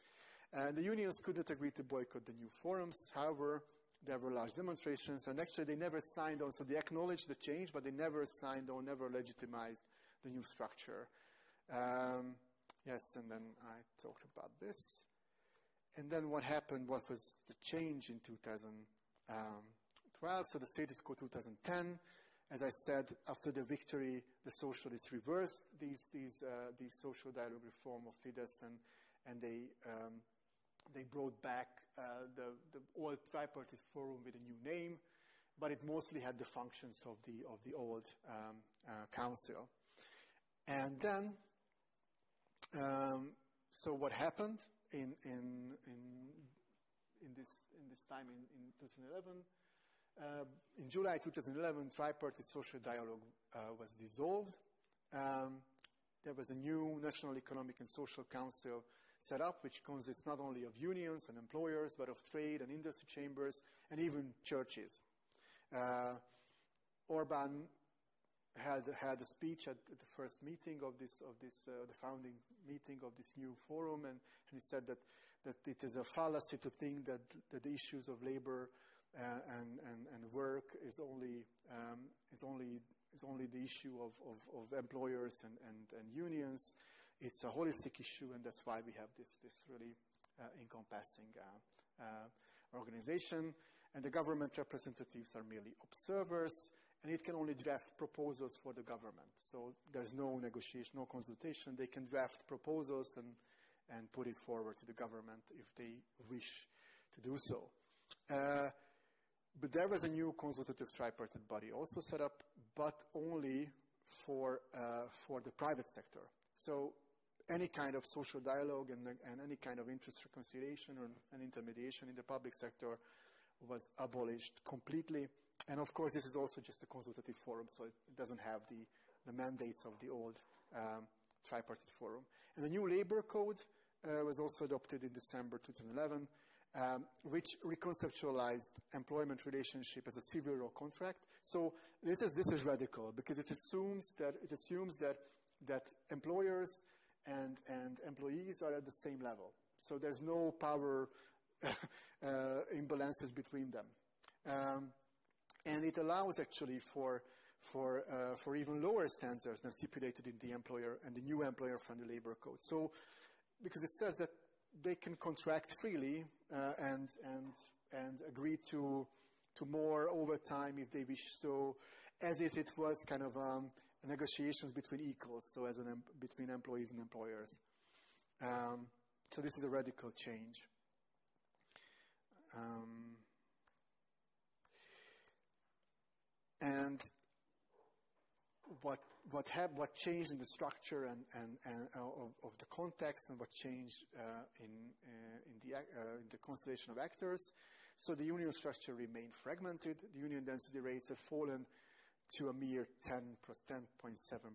B: And the unions couldn't agree to boycott the new forums. However, there were large demonstrations, and actually they never signed on. So they acknowledged the change, but they never signed on, never legitimized the new structure. Um, yes, and then I talked about this. And then what happened, what was the change in 2012? So the status quo 2010. As I said, after the victory, the socialists reversed these, these, uh, these social dialogue reform of Fidesz, and, and they um, they brought back uh, the, the old tripartite forum with a new name, but it mostly had the functions of the, of the old um, uh, council. And then, um, so what happened in, in, in, in, this, in this time in, in 2011? Uh, in July 2011, tripartite social dialogue uh, was dissolved. Um, there was a new National Economic and Social Council set up, which consists not only of unions and employers, but of trade and industry chambers, and even churches. Uh, Orban had had a speech at the first meeting of this of this uh, the founding meeting of this new forum, and, and, he said that that it is a fallacy to think that, that the issues of labor uh, and, and, and work is only um, is only is only the issue of, of, of employers and, and, and, unions. It's a holistic issue, and that's why we have this this really uh, encompassing uh, uh, organization. And the government representatives are merely observers and it can only draft proposals for the government. So there's no negotiation, no consultation. They can draft proposals and, and put it forward to the government if they wish to do so. Uh, but there was a new consultative tripartite body also set up, but only for, uh, for the private sector. So any kind of social dialogue and, and any kind of interest reconciliation or an intermediation in the public sector was abolished completely and of course, this is also just a consultative forum, so it doesn't have the, the mandates of the old um, tripartite forum. And the new labor code uh, was also adopted in December 2011, um, which reconceptualized employment relationship as a civil law contract. So this is, this is radical because it assumes that, it assumes that, that employers and, and employees are at the same level. So there's no power uh, imbalances between them. Um, and it allows actually for for uh, for even lower standards than stipulated in the employer and the new employer-friendly labor code. So, because it says that they can contract freely uh, and and and agree to to more overtime if they wish so, as if it was kind of um, negotiations between equals, so as an between employees and employers. Um, so this is a radical change. Um, And what what have what changed in the structure and, and, and uh, of, of, the context and what changed uh, in uh, in the uh, in the constellation of actors. So the union structure remained fragmented. The union density rates have fallen to a mere 10 10.7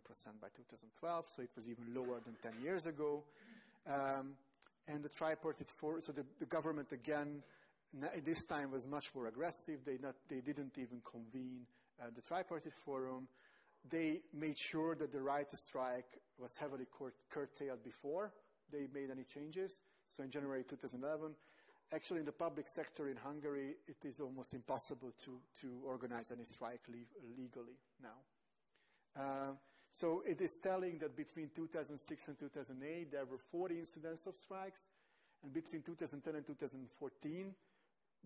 B: percent by 2012. So it was even lower than 10 years ago. Um, and the tripartite for so the, the government again this time was much more aggressive. They not they didn't even convene uh, the tripartite forum, they made sure that the right to strike was heavily curtailed before they made any changes. So in January 2011, actually in the public sector in Hungary, it is almost impossible to, to organize any strike le- legally now. Uh, so it is telling that between 2006 and 2008, there were 40 incidents of strikes, and between 2010 and 2014,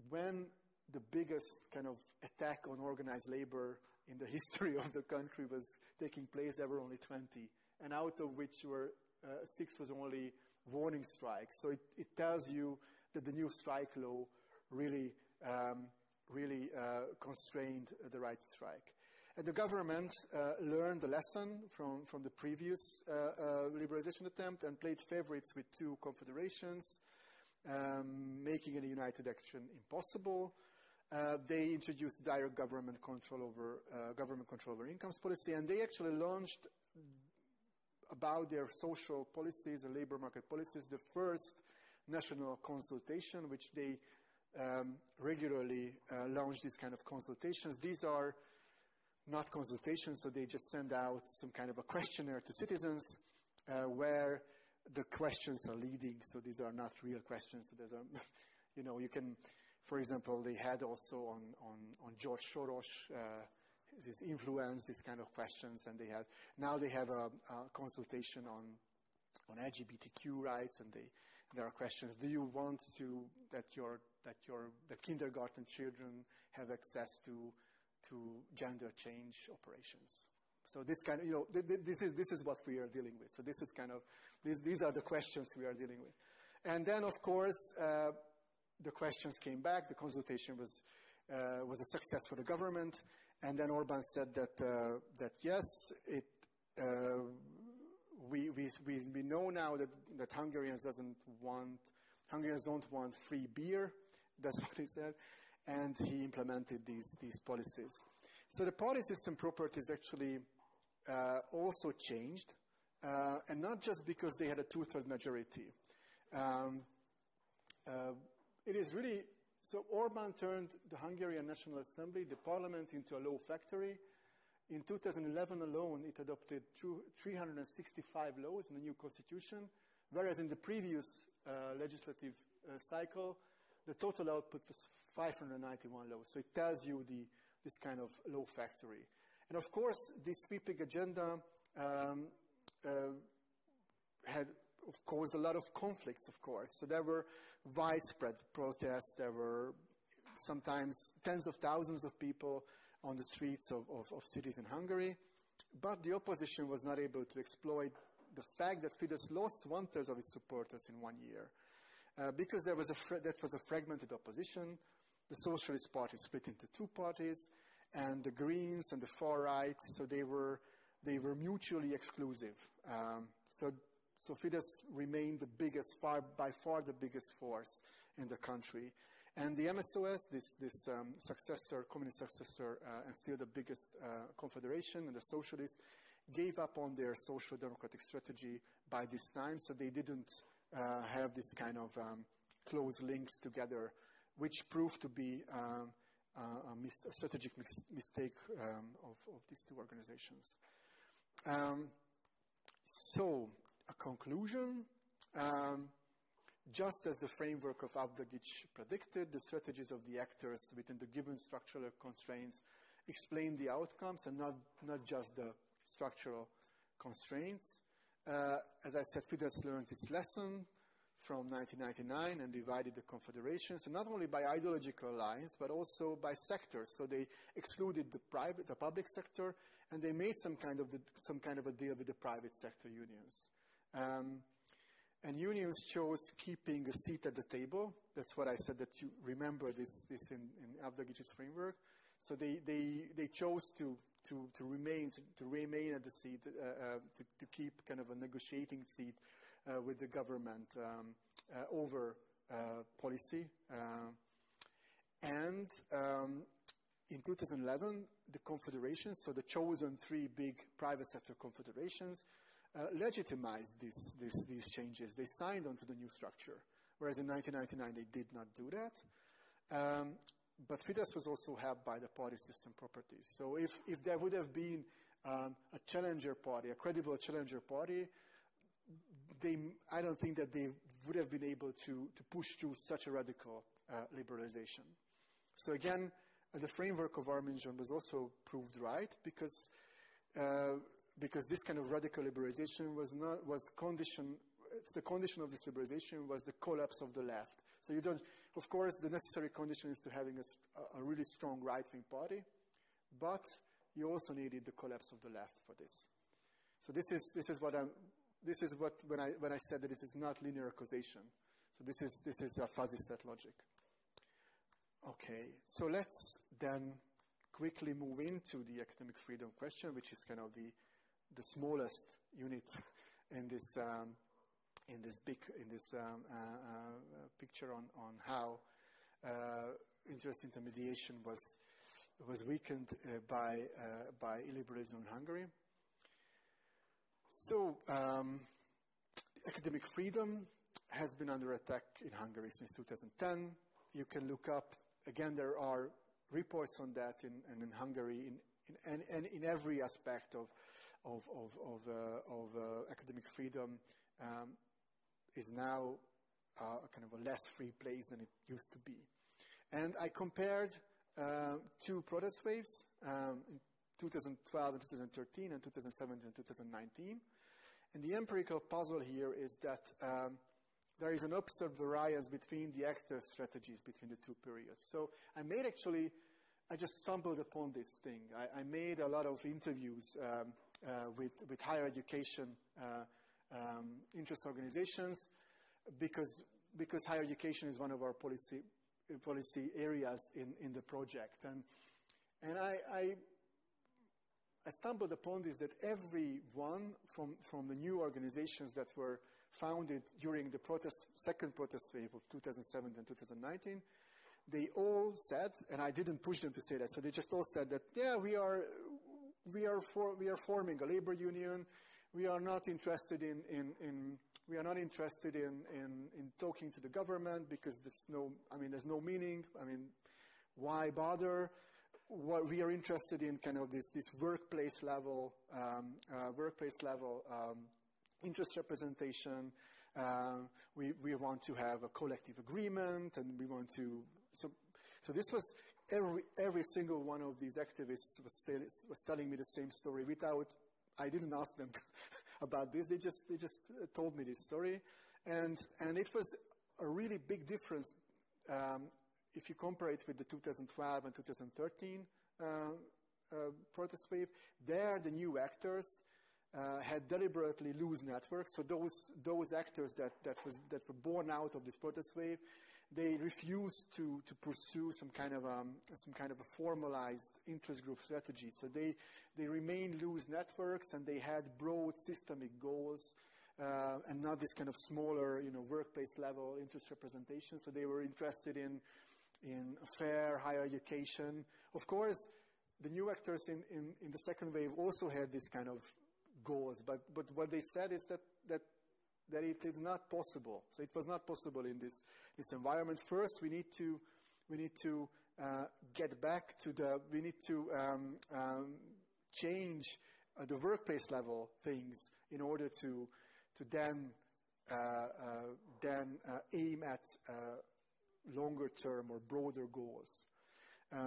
B: when the biggest kind of attack on organized labor in the history of the country was taking place. There were only 20, and out of which were uh, six was only warning strikes. So it, it, tells you that the new strike law really, um, really uh, constrained the right to strike. And the government uh, learned the lesson from, from the previous uh, uh, liberalization attempt and played favorites with two confederations, um, making a united action impossible. Uh, they introduced direct government control over uh, government control over incomes policy, and they actually launched about their social policies and labor market policies the first national consultation, which they um, regularly uh, launch these kind of consultations. These are not consultations, so they just send out some kind of a questionnaire to citizens uh, where the questions are leading. So these are not real questions. So there's a, you know, you can for example, they had also on, on, on George Soros uh, this influence, these kind of questions, and they have now they have a, a, consultation on on LGBTQ rights, and they there are questions: Do you want to that your that your the kindergarten children have access to to gender change operations? So this kind of you know th- th- this is this is what we are dealing with. So this is kind of these these are the questions we are dealing with, and then of course. Uh, the questions came back. The consultation was uh, was a success for the government, and then Orban said that uh, that yes, it. We, we, we, we know now that, that Hungarians doesn't want Hungarians don't want free beer. That's what he said, and he implemented these these policies. So the party system properties actually uh, also changed, uh, and not just because they had a two-third majority. Um, uh, it is really so Orban turned the Hungarian National Assembly, the parliament, into a law factory. In 2011 alone, it adopted 365 laws in the new constitution, whereas in the previous uh, legislative uh, cycle, the total output was 591 laws. So it tells you the, this kind of law factory. And of course, this sweeping agenda um, uh, had, of course, a lot of conflicts, of course. So there were widespread protests. There were sometimes tens of thousands of people on the streets of, of, of cities in Hungary. But the opposition was not able to exploit the fact that Fidesz lost one third of its supporters in one year. Uh, because there was a that was a fragmented opposition, the Socialist Party split into two parties, and the Greens and the far right, so they were, they were mutually exclusive. Um, so, so Fidesz remained the biggest, far, by far the biggest force in the country. And the MSZOSZ, this, this um, successor, communist successor, uh, and still the biggest uh, confederation, and the socialists, gave up on their social democratic strategy by this time, so they didn't uh, have this kind of um, close links together, which proved to be um, a, mis- a, strategic mis- mistake um, of, of, these two organizations. Um, so, a conclusion. Um, just as the framework of Avdagic predicted, the strategies of the actors within the given structural constraints explain the outcomes and not, not just the structural constraints. Uh, as I said, Fidesz learned its lesson from 1999 and divided the confederations, not only by ideological lines, but also by sectors. So they excluded the private, the public sector, and they made some kind of the, some kind of a deal with the private sector unions. Um, and unions chose keeping a seat at the table. That's what I said that you remember this, this in, in Avdagic's framework. So they, they, they chose to, to, to, remain, to remain at the seat, uh, uh, to, to keep kind of a negotiating seat uh, with the government um, uh, over uh, policy. and um, in 2011, the confederations, so the chosen three big private sector confederations, uh, legitimized this, this, these changes. They signed onto the new structure, whereas in 1999 they did not do that. Um, but Fidesz was also helped by the party system properties. So if, if there would have been um, a challenger party, a credible challenger party, they, I don't think that they would have been able to, to push through such a radical uh, liberalization. So again, the framework of Armingeon was also proved right because, uh, because this kind of radical liberalization was not, was condition, it's the condition of this liberalization was the collapse of the left. So you don't, of course, the necessary condition is to having a, a really strong right-wing party, but you also needed the collapse of the left for this. So this is, this is what I'm, this is what, when I, when I said that this is not linear causation. So this is, this is a fuzzy set logic. Okay, so let's then quickly move into the academic freedom question, which is kind of the, the smallest unit in this, um, in this big, in this um, uh, uh, picture on, on how uh, interest intermediation was, was weakened uh, by, uh, by illiberalism in Hungary. So, um, academic freedom has been under attack in Hungary since 2010. You can look up, again, there are reports on that in, in, in Hungary in, in, and in every aspect of, of, of, of, uh, of uh, academic freedom um, is now uh, kind of a less free place than it used to be. And I compared uh, two protest waves um, in 2012 and 2013 and 2017 and 2019. And the empirical puzzle here is that um, there is an observed variance between the actor strategies between the two periods. So I made actually, I just stumbled upon this thing. I, I made a lot of interviews um, uh, with, with higher education uh, um, interest organizations because, because higher education is one of our policy, policy areas in, in the project. And, and I, I I stumbled upon this that every one from, from the new organizations that were founded during the protest, second protest wave of 2007 and 2019, they all said, and I didn't push them to say that, so they just all said that, yeah, we are, we are, for, we are forming a labor union, we are not interested in, in, in we are not interested in, in, in talking to the government because there's no, I mean, there's no meaning. I mean, why bother? What we are interested in kind of this, this workplace level, um, uh, workplace level um, interest representation. Uh, we, we want to have a collective agreement and we want to, so, so this was every, every single one of these activists was, was telling me the same story without, I didn't ask them about this. They just, they just uh, told me this story. And, and it was a really big difference um, if you compare it with the 2012 and 2013 uh, uh, protest wave. There, the new actors uh, had deliberately loose networks. So those, those actors that, that, was, that were born out of this protest wave, they refused to, to pursue some kind of um, some kind of a formalized interest group strategy. So they they remained loose networks and they had broad systemic goals uh, and not this kind of smaller you know workplace level interest representation. So they were interested in in fair higher education. Of course, the new actors in, in, in the second wave also had this kind of goals, but but what they said is that that that it is not possible. So it was not possible in this, this environment. First, we need to, we need to uh, get back to the, we need to um, um, change uh, the workplace level things in order to, to then, uh, uh then uh, aim at uh, longer term or broader goals.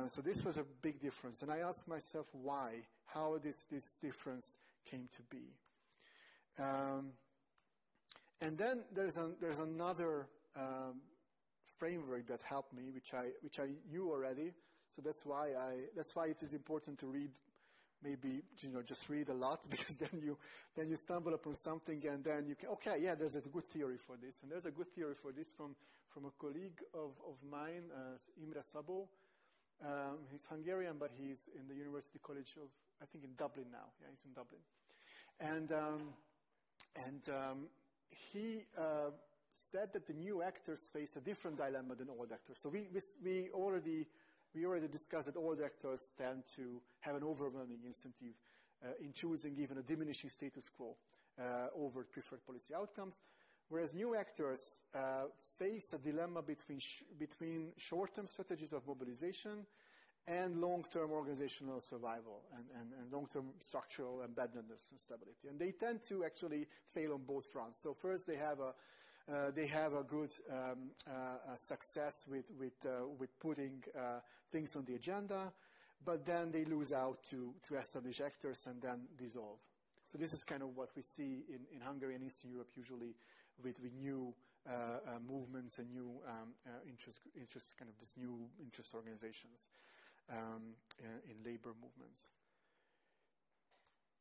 B: so this was a big difference. And I asked myself why, how this, this difference came to be. Um, and then there's, an, there's another um, framework that helped me, which I, which I knew already. So that's why, I, that's why it is important to read, maybe, you know, just read a lot, because then you, then you stumble upon something and then you can, okay, yeah, there's a good theory for this. And there's a good theory for this from, from a colleague of, of mine, uh, Imre Szabó. Um, he's Hungarian, but he's in the University College of, I think, in Dublin now. Yeah, he's in Dublin. And, um, and um, he uh, said that the new actors face a different dilemma than old actors. So we, we, we, already, we already discussed that old actors tend to have an overwhelming incentive uh, in choosing even a diminishing status quo uh, over preferred policy outcomes. Whereas new actors uh, face a dilemma between, sh between short-term strategies of mobilization and long-term organizational survival and, and, and, long-term structural embeddedness and stability. And they tend to actually fail on both fronts. So first they have a, uh, they have a good um, uh, success with, with, uh, with putting uh, things on the agenda, but then they lose out to, to established actors and then dissolve. So this is kind of what we see in, in Hungary and Eastern Europe usually with, with new uh, uh, movements and new um, interest, interest, kind of these new interest organizations um, in labor movements.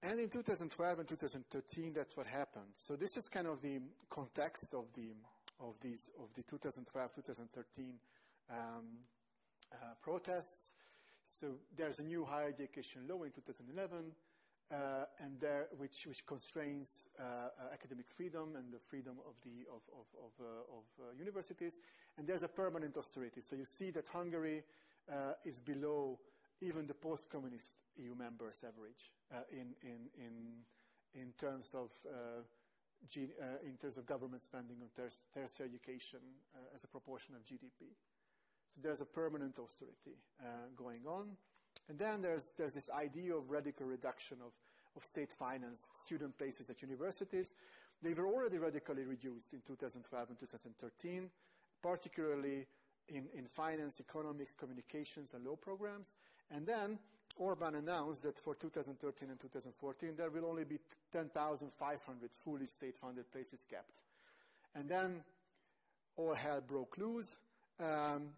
B: And in 2012 and 2013, that's what happened. So this is kind of the context of the of these of the 2012-2013 um, uh, protests. So there's a new higher education law in 2011, uh, and there which which constrains uh, uh academic freedom and the freedom of the of of of, uh, of uh, universities. And there's a permanent austerity. So you see that Hungary uh, is below even the post-communist EU members' average uh, in, in, in, in terms of uh, uh, in terms of government spending on ter tertiary education uh, as a proportion of GDP. So there's a permanent austerity going on. And then there's, there's this idea of radical reduction of, of state finance, student places at universities. They were already radically reduced in 2012 and 2013, particularly in, in finance, economics, communications, and law programs. And then Orban announced that for 2013 and 2014, there will only be 10,500 fully state-funded places kept. And then all hell broke loose. Um,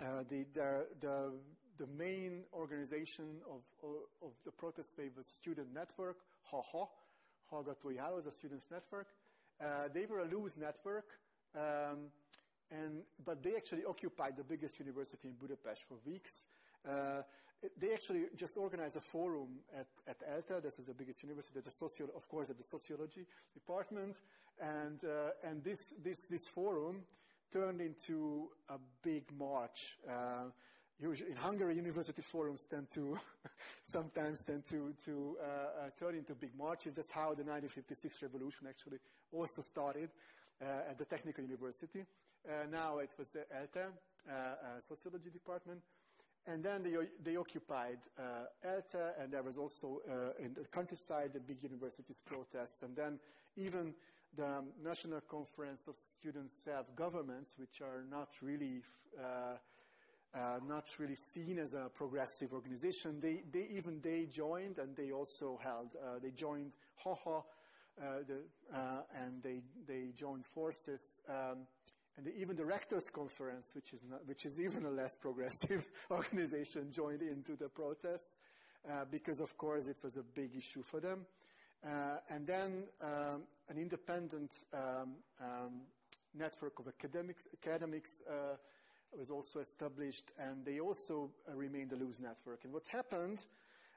B: uh, the, the, the, the, main organization of, of, the protest wave was Student Network, HAHA, Hallgatói Hálózat, Students Network. Uh, they were a loose network. Um, and, but they actually occupied the biggest university in Budapest for weeks. Uh, they actually just organized a forum at, at ELTE, this is the biggest university, the of course, at the sociology department. And, uh, and this, this, this forum turned into a big march. Uh, in Hungary, university forums tend to sometimes tend to, to uh, uh, turn into big marches. That's how the 1956 revolution actually also started uh, at the Technical University. Uh, now it was the ELTE uh, sociology department. And then they, they occupied ELTE, and there was also in the countryside the big universities protests. And then even the National Conference of Student Self-Governments, which are not really uh, uh, not really seen as a progressive organization. They, they even they joined and they also held. Uh, they joined uh, the, uh, and they they joined forces. Um, and the, even the rectors' conference, which is not, which is even a less progressive organization, joined into the protests uh, because, of course, it was a big issue for them. Uh, and then um, an independent um, um, network of academics, academics was also established, and they also uh, remained a loose network. And what happened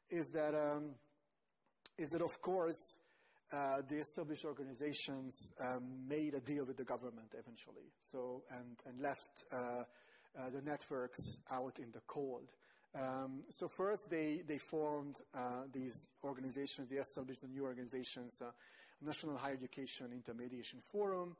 B: is that, um, is that of course, uh, the established organizations um, made a deal with the government eventually, so and and left uh, uh the networks out in the cold. Um, so first, they they formed uh, these organizations. They established the new organizations, uh, National Higher Education Intermediation Forum,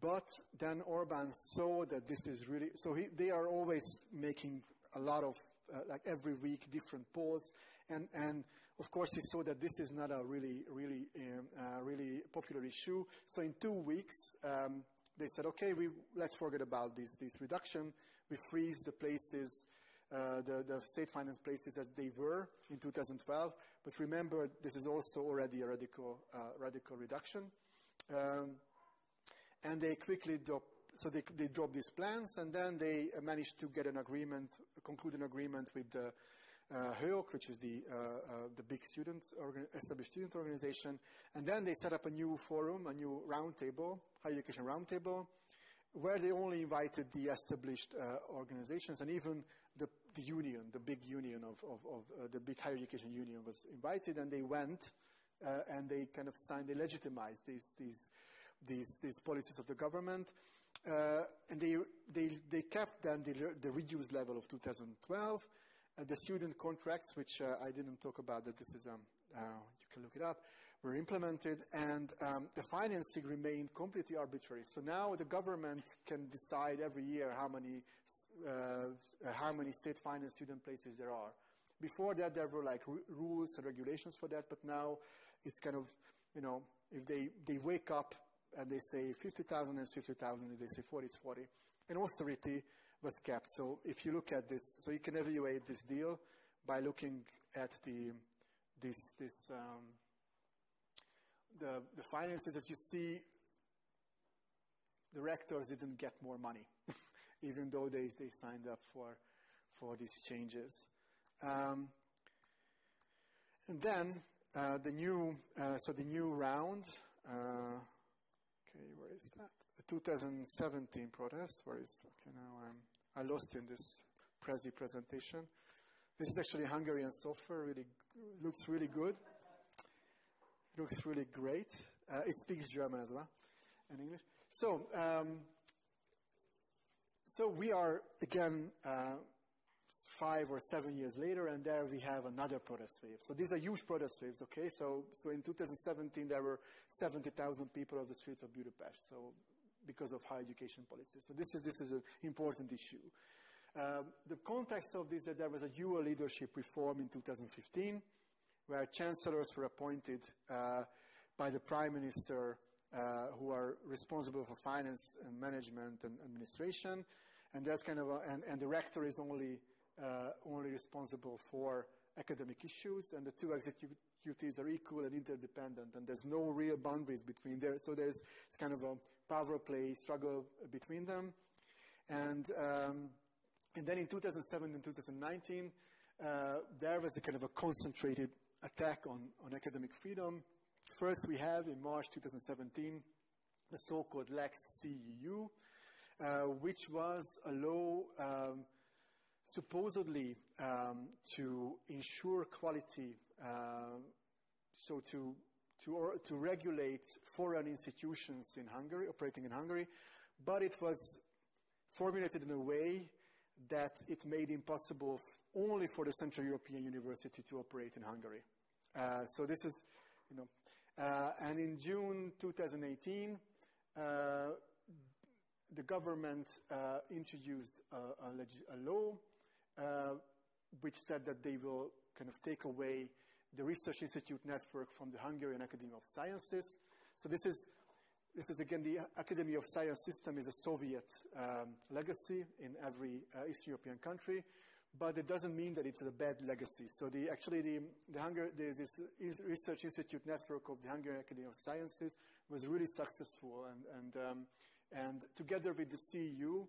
B: but then Orban saw that this is really, so he, they are always making a lot of, uh, like every week, different polls. And, and of course, he saw that this is not a really, really, um, uh, really popular issue. So in two weeks, um, they said, okay, we, let's forget about this, this reduction. We freeze the places, uh, the, the state finance places as they were in 2012. But remember, this is also already a radical, uh, radical reduction. Um, and they quickly drop, so they, they dropped these plans, and then they managed to get an agreement, conclude an agreement with the uh, which is the, uh, uh, the big student established student organization, and then they set up a new forum, a new roundtable, higher education roundtable, where they only invited the established uh, organizations, and even the, the union, the big union of, of, of uh, the big higher education union was invited, and they went, and they kind of signed, they legitimized these, these these, these policies of the government. Uh, and they, they, they kept then the, the reduced level of 2012. Uh, the student contracts, which uh, I didn't talk about, that this is, um, uh, you can look it up, were implemented, and um, the financing remained completely arbitrary. So now the government can decide every year how many, how many state finance student places there are. Before that, there were like rules and regulations for that, but now it's kind of, you know, if they, they wake up and they say 50,000 is 50,000, and they say 40 is 40. And austerity was kept. So if you look at this, so you can evaluate this deal by looking at the this this um, the the finances. As you see, the rectors didn't get more money, even though they they signed up for for these changes. Um, and then uh, the new uh, so the new round. Uh, Okay, where is that? The 2017 protest. Where is? Okay, now I'm I lost in this Prezi presentation. This is actually Hungarian software. Really looks really good. looks really great. Uh, it speaks German as well and English. So, um, so we are again. Uh, five or seven years later, and there we have another protest wave. So these are huge protest waves, okay? So, so in 2017, there were 70,000 people on the streets of Budapest, so because of higher education policies. So this is, this is an important issue. Um, the context of this is that there was a dual leadership reform in 2015, where chancellors were appointed uh, by the prime minister uh, who are responsible for finance and management and administration. And that's kind of a, and, and the rector is only uh, only responsible for academic issues, and the two executives are equal and interdependent, and there's no real boundaries between there. So there's it's kind of a power play struggle between them, and um, and then in 2007 and 2019, uh, there was a kind of a concentrated attack on, on academic freedom. First, we have in March 2017 the so-called Lex CEU, uh, which was a law um, supposedly um, to ensure quality, uh, so to, to, to regulate foreign institutions in Hungary, operating in Hungary, but it was formulated in a way that it made impossible only for the Central European University to operate in Hungary. Uh, so this is, you know, uh, and in June 2018, uh, the government uh, introduced a, a, a law uh, which said that they will kind of take away the Research Institute network from the Hungarian Academy of Sciences. So this is this is again the Academy of Science system is a Soviet um, legacy in every uh, East European country, but it doesn't mean that it's a bad legacy. So the, actually the, the Hungar- the, this Research Institute network of the Hungarian Academy of Sciences was really successful, and and um, and together with the CEU,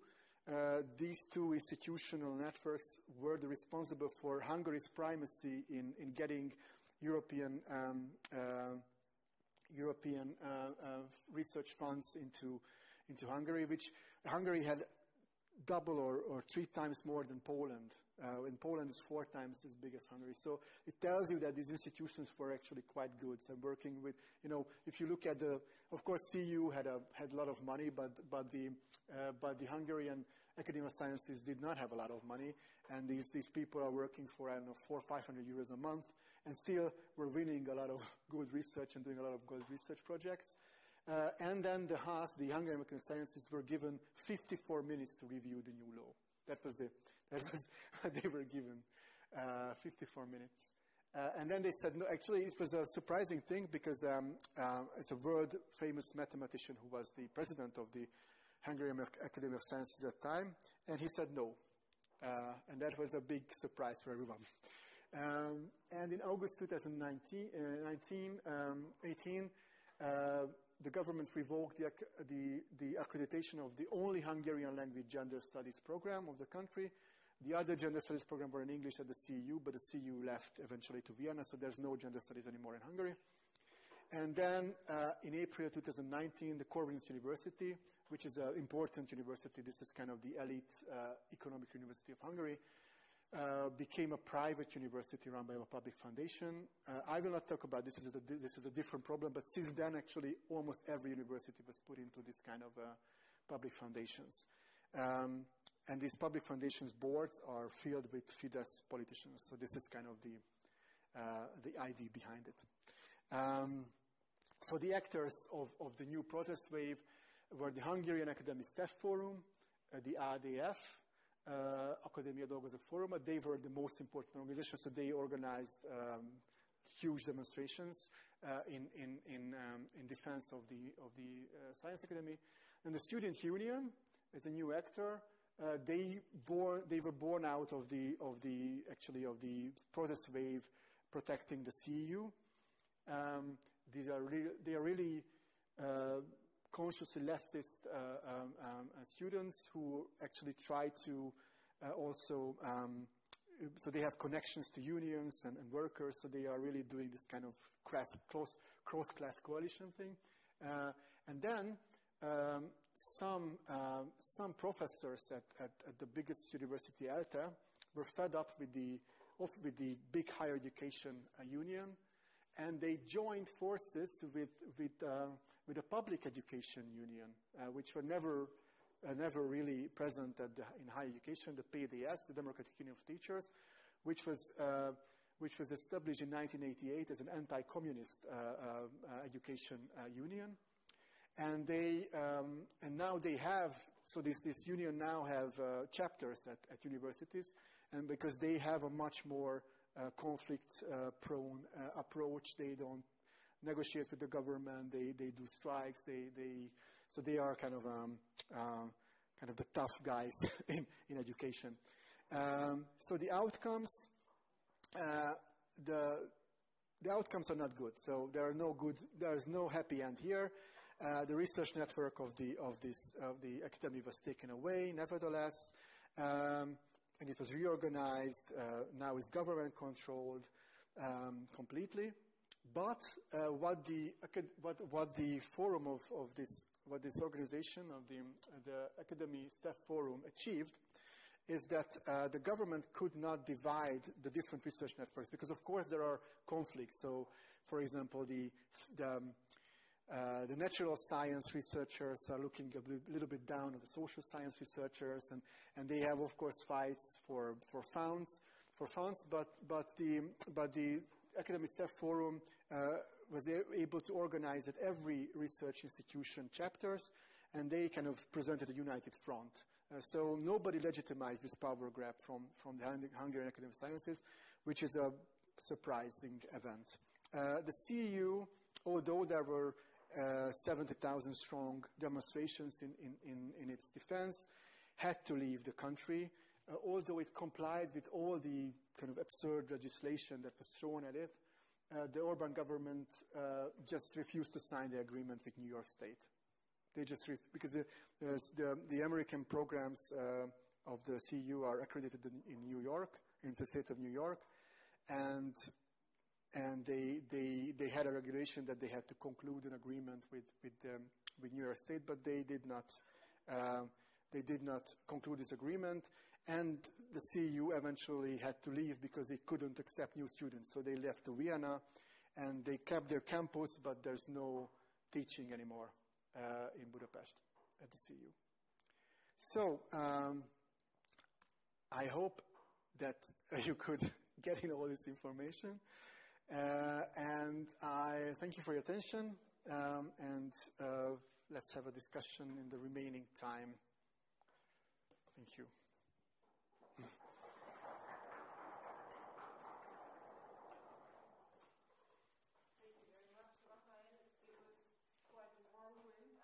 B: uh, these two institutional networks were the responsible for Hungary's primacy in in getting European. Um, uh, European uh, uh, research funds into, into Hungary, which Hungary had double or, or three times more than Poland. Uh, and Poland is four times as big as Hungary. So it tells you that these institutions were actually quite good. So working with, you know, if you look at the, of course, CEU had a, had a lot of money, but, but, the, uh, but the Hungarian Academy of Sciences did not have a lot of money. And these, these people are working for, I don't know, four, 500 euros a month and still we're winning a lot of good research and doing a lot of good research projects. Uh, and then the HAS, the Hungarian Academy of Sciences, were given 54 minutes to review the new law. That was, the, that was what they were given, uh, 54 minutes. Uh, and then they said, no, actually, it was a surprising thing because um, uh, it's a world famous mathematician who was the president of the Hungarian Academy of Sciences at the time, and he said no. Uh, and that was a big surprise for everyone. Um, and in August 2019, uh, 19, um, 18, uh, the government revoked the, the, the, accreditation of the only Hungarian language gender studies program of the country. The other gender studies program were in English at the CEU, but the CEU left eventually to Vienna, so there's no gender studies anymore in Hungary. And then uh, in April 2019, the Corvinus University, which is an important university, this is kind of the elite uh, economic university of Hungary, uh, became a private university run by a public foundation. Uh, I will not talk about this. This is, a, this is a different problem, but since then, actually, almost every university was put into this kind of uh, public foundations. Um, and these public foundations boards are filled with Fidesz politicians. So this is kind of the, uh, the idea behind it. Um, so the actors of, of the new protest wave were the Hungarian Academic Staff Forum, uh, the ADF, uh, Akadémia Dolgozók Forum, they were the most important organization, so they organized um, huge demonstrations uh, in, in, in, um, in, defense of the, of the uh, Science Academy. And the Student Union is a new actor. Uh, they, bore, they were born out of the, of the, actually, of the protest wave protecting the CEU. Um, these are they are really uh, consciously leftist uh, um, um, uh, students who actually try to uh, also, um, so they have connections to unions and, and, workers, so they are really doing this kind of cross, cross, cross-class coalition thing. and then um, some, uh, some professors at, at, at, the biggest university, ELTE, were fed up with the, with the big higher education uh, union, and they joined forces with, with uh, with the public education union, uh, which were never, uh, never really present the, in higher education, the PDS, the Democratic Union of Teachers, which was, uh, which was established in 1988 as an anti-communist uh, uh, education uh, union. And they, um, and now they have, so this, this union now have chapters at, at universities, and because they have a much more conflict-prone approach, they don't negotiate with the government. They, they do strikes. They, they, so they are kind of, um, uh, kind of the tough guys in, in education. Um, so the outcomes, uh, the, the outcomes are not good. So there are no good, there is no happy end here. Uh, the research network of the, of this, of the academy was taken away, nevertheless. Um, and it was reorganized, uh, now is government controlled um, completely. But uh, what, the, what, what the forum of, of this, what this organization of the, the Academy Staff Forum achieved is that uh, the government could not divide the different research networks because, of course, there are conflicts. So, for example, the, the, um, Uh, the natural science researchers are looking a little bit down on the social science researchers, and, and they have, of course, fights for, for funds, for funds. But but the but the Academic Staff Forum uh, was able to organize at every research institution chapters, and they kind of presented a united front. Uh, so nobody legitimized this power grab from from the Hungarian Academy of Sciences, which is a surprising event. Uh, the CEU, although there were uh, 70,000 strong demonstrations in, in, in, in, its defense, had to leave the country, uh, although it complied with all the kind of absurd legislation that was thrown at it. Uh, the Orban government uh, just refused to sign the agreement with New York State. They just because the, the, the, American programs uh, of the CEU are accredited in, in New York, in the state of New York, and and they, they, they had a regulation that they had to conclude an agreement with, with, um, with New York State, but they did not, uh, they did not conclude this agreement. And the CEU eventually had to leave because they couldn't accept new students. So they left to Vienna and they kept their campus, but there's no teaching anymore uh, in Budapest at the CEU. So um, I hope that you could get in all this information. Uh, and I thank you for your attention, um, and uh, let's have a discussion in the remaining time. Thank you.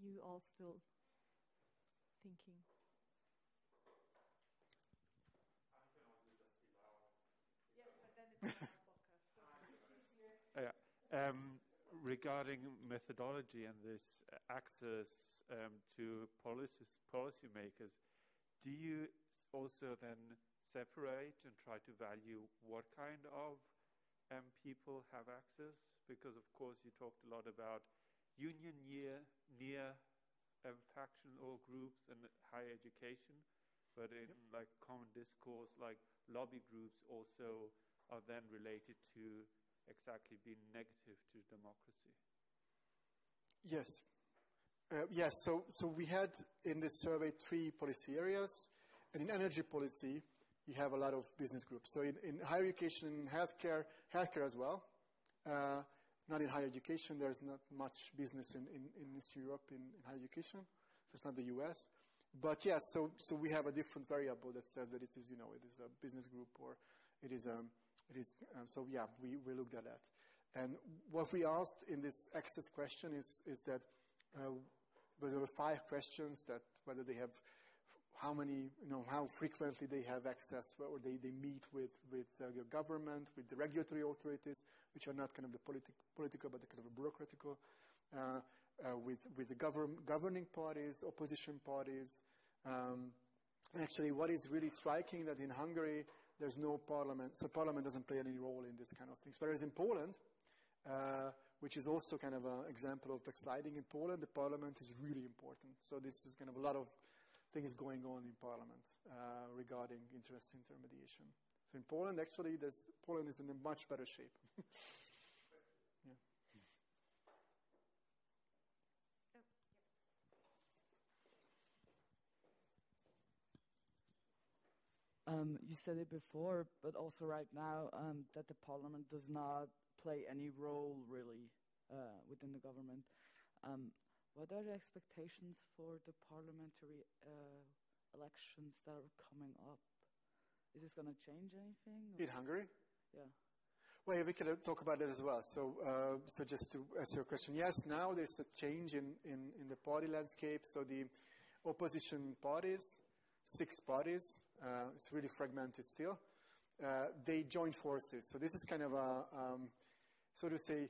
A: You all still thinking?
C: Yes, but then it's podcast. So yeah. Um, regarding methodology and this access um, to policymakers, do you also then separate and try to value what kind of um, people have access? Because of course you talked a lot about union year near um, faction or groups and higher education, but in yep. like common discourse, like lobby groups also are then related to exactly being negative to democracy?
B: Yes. Uh, yes, so, so we had in this survey three policy areas, and in energy policy, you have a lot of business groups. So in, in higher education and healthcare, healthcare as well. Uh, not in higher education, there's not much business in, in, in East Europe in, in higher education. So it's not the US. But yes, so, so we have a different variable that says that it is, you know, it is a business group or it is um, it is, um, so yeah, we, we looked at that. And what we asked in this access question is, is that uh, there were five questions that whether they have how many, you know, how frequently they have access, or they, they meet with, with uh, the government, with the regulatory authorities, which are not kind of the politi- political, but the kind of bureaucratical, uh, uh, with, with the govern- governing parties, opposition parties. Um, and actually, what is really striking that in Hungary, there's no parliament, so parliament doesn't play any role in this kind of things. Whereas in Poland, uh, which is also kind of an example of backsliding in Poland, the parliament is really important. So this is kind of a lot of things going on in parliament uh, regarding interest intermediation. So in Poland, actually, Poland is in a much better shape.
D: Um, you said it before, but also right now um, that the parliament does not play any role really uh, within the government. Um, what are the expectations for the parliamentary uh, elections that are coming up? Is this going to change anything?
B: Or? In Hungary?
D: Yeah.
B: Well, yeah, we can talk about that as well. So, uh, so just to answer your question, yes, now there's a change in, in, in the party landscape. So the opposition parties, six parties, uh, it's really fragmented still. Uh, they joined forces. So this is kind of a, um, so to say,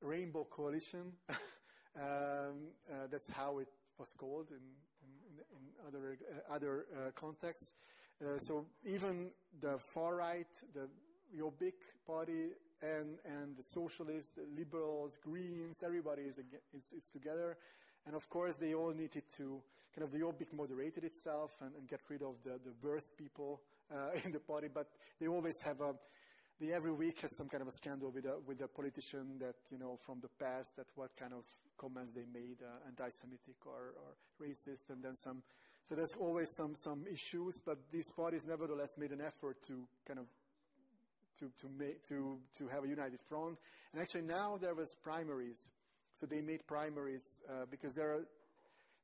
B: rainbow coalition Um, uh, that's how it was called in, in, in other, uh, other uh, contexts. Uh, so even the far right, the Jobbik party, and, and the socialists, the liberals, Greens, everybody is, is, is, together. And of course, they all needed to kind of the Jobbik moderated itself and, and, get rid of the, the worst people uh, in the party. But they always have a, they every week has some kind of a scandal with a, with a politician that, you know, from the past, that what kind of comments they made, uh, anti-Semitic or, or racist, and then some. So there's always some, some issues, but these parties nevertheless made an effort to kind of to, to, make, to, to have a united front. And actually now there was primaries. So they made primaries uh, because there are,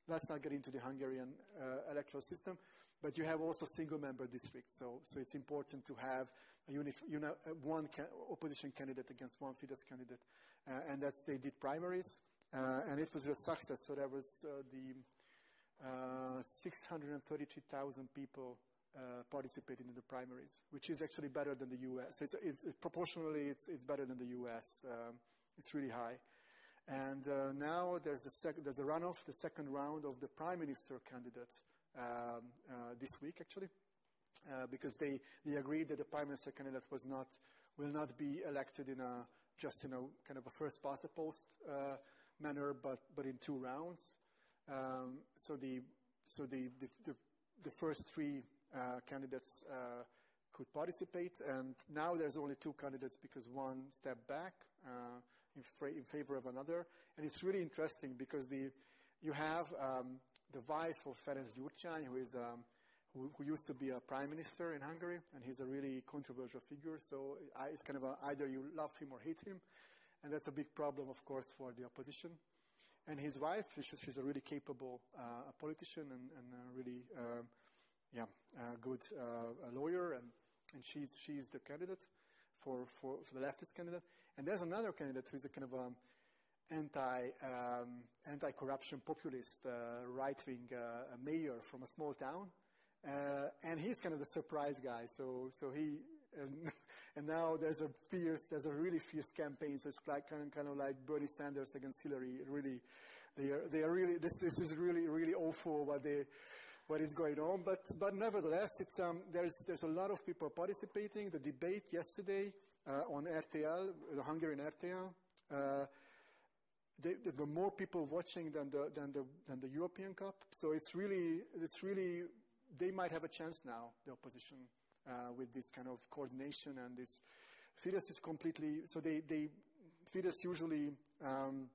B: let's not get into the Hungarian uh, electoral system, but you have also single member districts. So, so it's important to have a uh, one opposition candidate against one Fidesz candidate. Uh, and that's, they did primaries. Uh, and it was a success. So there was the 633,000 people uh, participating in the primaries, which is actually better than the U.S. It's, it's, it's proportionally, it's, it's, better than the U.S. Um, it's really high. And uh, now there's, the sec- there's a runoff, the second round of the prime minister candidates um, uh, this week, actually, uh, because they, they agreed that the prime minister candidate was not, will not be elected in a just in a kind of a first past the post uh, manner, but, but in two rounds. Um, so the so the, the, the, the first three uh, candidates uh, could participate, and now there's only two candidates because one stepped back uh, in, in, favor of another. And it's really interesting because the, you have um, the wife of Ferenc Gyurcsány, who is um, who, who, used to be a prime minister in Hungary, and he's a really controversial figure. So it's kind of a, either you love him or hate him, and that's a big problem, of course, for the opposition. And his wife, she's a really capable uh, politician and, and really um, yeah, a good uh, a lawyer, and, and she's, she's the candidate for, for, for the leftist candidate. And there's another candidate who's a kind of um, anti, um, anti-corruption populist uh, right-wing uh, mayor from a small town. Uh, and he's kind of the surprise guy. So, so he, and, and, now there's a fierce, there's a really fierce campaign. So it's like kind of, kind of like Bernie Sanders against Hillary. Really, they are, they are really, this, this is really, really awful what they, what is going on. But, but nevertheless, it's, um, there's, there's a lot of people participating. The debate yesterday uh, on RTL, the Hungarian RTL, uh, they, there were more people watching than the, than, the, than the European Cup. So it's really, it's really, they might have a chance now, the opposition, uh, with this kind of coordination and this. Fidesz is completely, so they, they Fidesz usually um,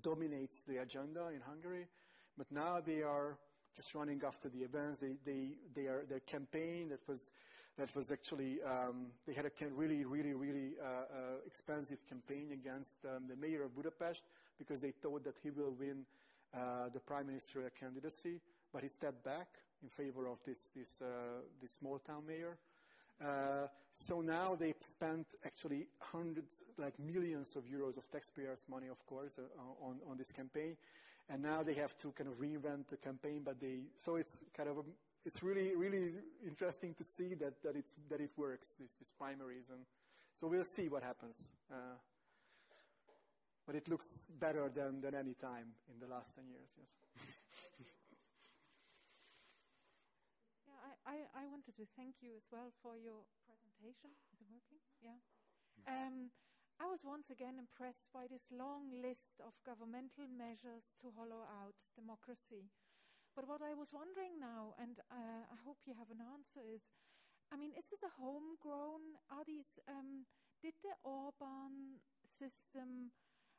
B: dominates the agenda in Hungary, but now they are just running after the events. They, they, they are, their campaign that was, that was actually, um, they had a really, really, really uh, uh, expensive campaign against um, the mayor of Budapest because they thought that he will win uh, the prime ministerial candidacy, but he stepped back in favor of this, this, uh, this small town mayor. Uh, so now they've spent actually hundreds, like millions of euros of taxpayers' money, of course, uh, on, on this campaign and now they have to kind of reinvent the campaign. But they so it's kind of a, it's really really interesting to see that that it's that it works this this primaries, and so we'll see what happens. Uh, but it looks better than, than any time in the last 10 years, yes.
E: yeah, I, I, wanted to thank you as well for your presentation. Is it working? Yeah. Um, I was once again impressed by this long list of governmental measures to hollow out democracy. But what I was wondering now, and uh, I hope you have an answer, is I mean, is this a homegrown? Are these, um, did the Orban system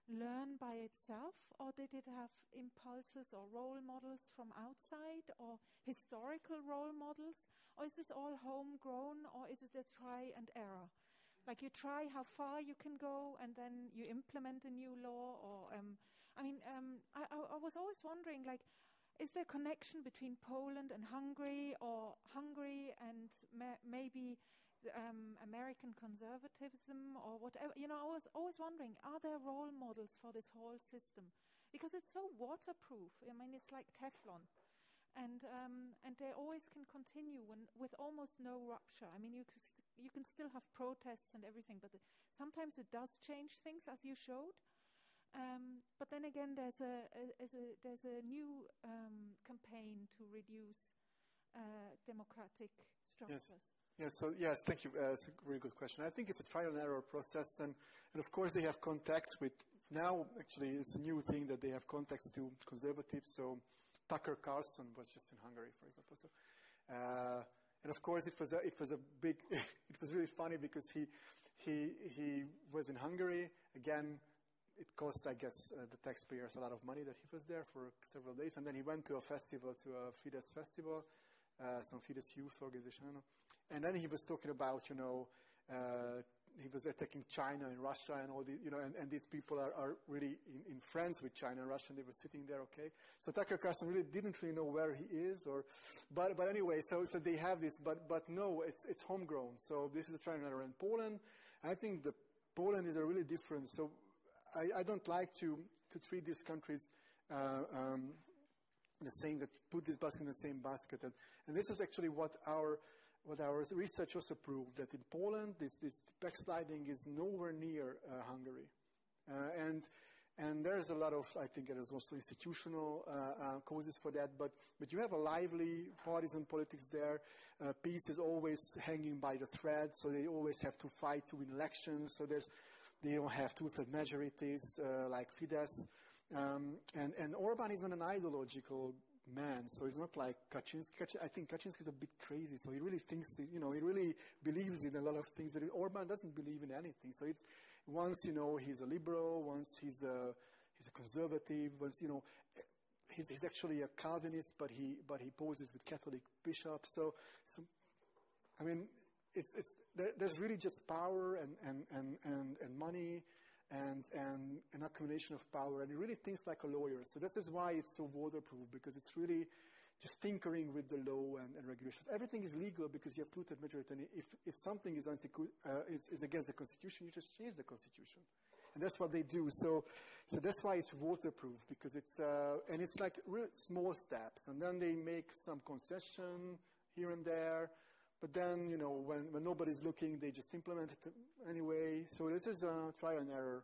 E: learn by itself, or did it have impulses or role models from outside, or historical role models? Or is this all homegrown, or is it a try and error? Like you try how far you can go, and then you implement a new law. Or um, I mean, um, I, I, was always wondering, like, is there a connection between Poland and Hungary, or Hungary and ma- maybe um, American conservatism, or whatever? You know, I was always wondering, are there role models for this whole system? Because it's so waterproof. I mean, it's like Teflon and um, and they always can continue when, with almost no rupture. I mean, you can st- you can still have protests and everything, but sometimes it does change things, as you showed. Um, but then again, there's a, a, a there's a new um, campaign to reduce uh, democratic structures.
B: Yes. Yes, so yes, thank you. Uh, it's a very good question. I think it's a trial and error process, and, and of course they have contacts with. Now, actually, it's a new thing that they have contacts to conservatives. So Tucker Carlson was just in Hungary, for example. So, uh, and of course, it was a, it was a big. it was really funny because he he he was in Hungary again. It cost, I guess, uh, the taxpayers a lot of money that he was there for several days, and then he went to a festival, to a Fidesz festival, uh, some Fidesz youth organization. I don't know and then he was talking about, you know, uh, he was attacking China and Russia and all the, you know, and, and these people are, are really in, in friends with China and Russia and they were sitting there, okay. So Tucker Carlson really didn't really know where he is or, but, but anyway, so, so they have this, but, but no, it's, it's homegrown. So this is trying to run Poland. I think the Poland is a really different. So I, I don't like to, to treat these countries, uh, um, the same, that put this basket in the same basket. And, and this is actually what our, what our research also proved that in Poland, this, this backsliding is nowhere near uh, Hungary. Uh, and, and there's a lot of, I think there's also institutional uh, uh, causes for that, but, but you have a lively partisan politics there. Uh, peace is always hanging by the thread, so they always have to fight to win elections. So there's, they don't have two-third majorities uh, like Fidesz. Um, and, and Orban is not an ideological man. So it's not like Kaczynski. I think Kaczynski is a bit crazy. So he really thinks, that, you know, he really believes in a lot of things. But Orban doesn't believe in anything. So it's once, you know, he's a liberal, once he's a, he's a conservative, once, you know, he's, he's actually a Calvinist, but he, but he poses with Catholic bishops. So, so I mean, it's, it's, there, there's really just power and, and, and, and, and money and, and an accumulation of power, and he really thinks like a lawyer. So this is why it's so waterproof, because it's really just tinkering with the law and, and regulations. Everything is legal because you have two-third majority, and if, if something is, uh, is, is, against the constitution, you just change the constitution. And that's what they do. So, so that's why it's waterproof, because it's, uh, and it's like real small steps, and then they make some concession here and there, but then, you know, when, when nobody's looking, they just implement it anyway. So this is a trial and error,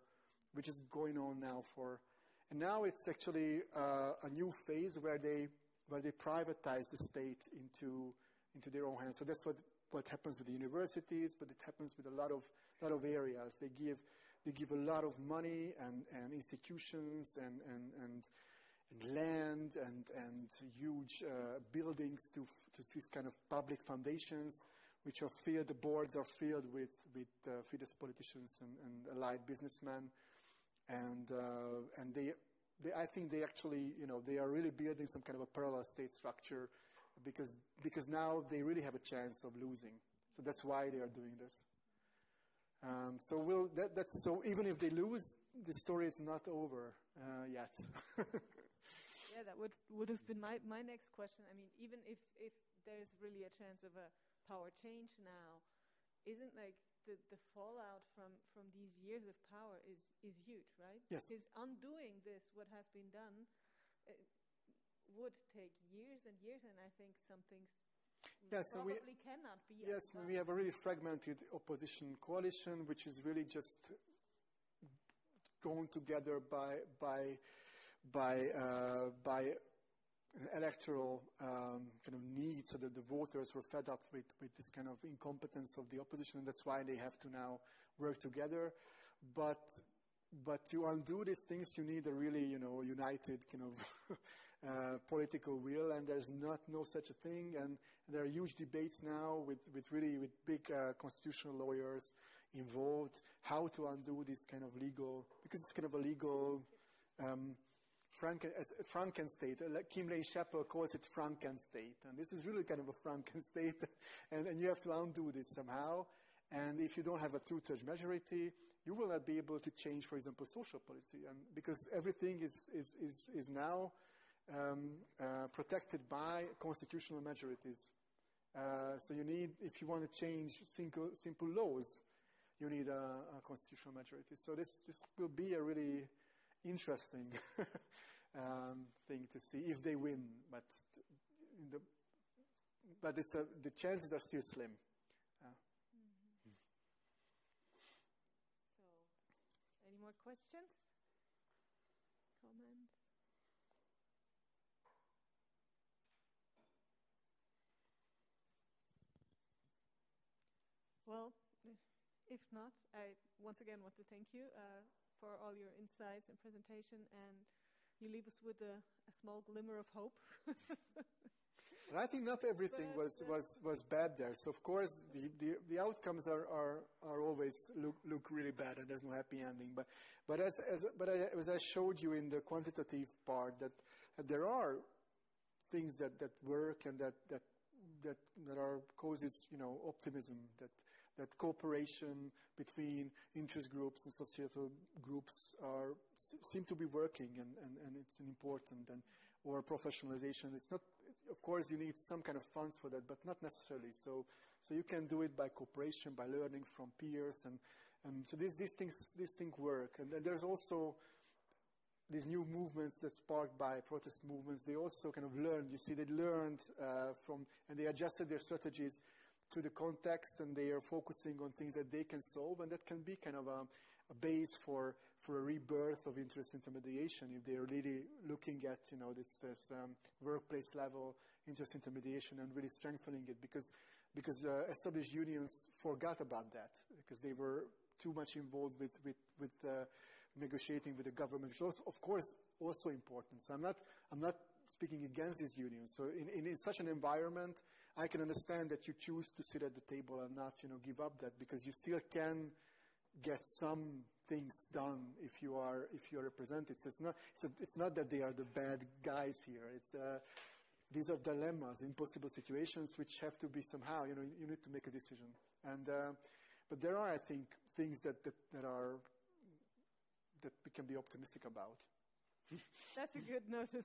B: which is going on now for, and now it's actually uh, a new phase where they, where they privatize the state into, into their own hands. So that's what, what happens with the universities, but it happens with a lot of, lot of areas. They give, they give a lot of money and, and institutions and, and, and and land and, and huge uh, buildings to, to these kind of public foundations, which are filled, the boards are filled with, with uh, Fidesz politicians and, and allied businessmen. And, uh, and they, they, I think they actually, you know, they are really building some kind of a parallel state structure because, because now they really have a chance of losing. So that's why they are doing this. Um, so we'll, that, that's, so even if they lose, the story is not over uh, yet.
A: Yeah, that would would have been my, my next question. I mean, even if if there's really a chance of a power change now, isn't like the, the fallout from, from these years of power is, is huge, right?
B: Yes.
A: Because undoing this, what has been done, eh, would take years and years, and I think some things yes, probably we, cannot be.
B: Yes, we have a really fragmented opposition coalition, which is really just going together by by by, uh, by an electoral um, kind of need so that the voters were fed up with, with this kind of incompetence of the opposition, and that's why they have to now work together. But but to undo these things, you need a really, you know, united kind of uh, political will, and there's not no such a thing. And, and there are huge debates now with, with really with big uh, constitutional lawyers involved how to undo this kind of legal because it's kind of a legal um, Franken, Frankenstate. Uh, Kim-Lane Scheppele calls it Frankenstate. And this is really kind of a Frankenstate. and, and you have to undo this somehow. And if you don't have a two-thirds majority, you will not be able to change, for example, social policy. And because everything is, is, is, is now um, uh, protected by constitutional majorities. Uh, so you need, if you want to change simple, simple laws, you need a, a constitutional majority. So this, this will be a really interesting um, thing to see if they win. But the, but it's a, the chances are still slim. Uh.
A: So, any more questions? Comments? Well, if not, I once again want to thank you. Uh, for all your insights and presentation, and you leave us with a, a small glimmer of hope.
B: And I think not everything was,
A: uh,
B: was, was bad there. So of course the, the, the outcomes are, are, are always look, look really bad and there's no happy ending. But, but, as, as, but I, as I showed you in the quantitative part that, that there are things that, that work and that, that, that, that are causes, you know, optimism, that, that cooperation between interest groups and societal groups are, seem to be working and, and, and it's important and, or professionalization. It's not, of course, you need some kind of funds for that, but not necessarily. So, so you can do it by cooperation, by learning from peers, and, and so these, these things these things work. And there's also these new movements that sparked by protest movements. They also kind of learned. You see, they learned uh, from and they adjusted their strategies to the context, and they are focusing on things that they can solve, and that can be kind of a, a base for for a rebirth of interest intermediation if they're really looking at you know this this um, workplace level interest intermediation and really strengthening it because because uh, established unions forgot about that because they were too much involved with with with uh, negotiating with the government, which is of course also important. So I'm not I'm not speaking against these unions. So in, in, in such an environment, I can understand that you choose to sit at the table and not you know give up that because you still can get some things done if you are if you are represented. So it's not it's, a, it's not that they are the bad guys here. It's uh, these are dilemmas, impossible situations, which have to be somehow you know you need to make a decision. And uh, but there are I think things that that, that are that we can be optimistic about.
A: That's a good note to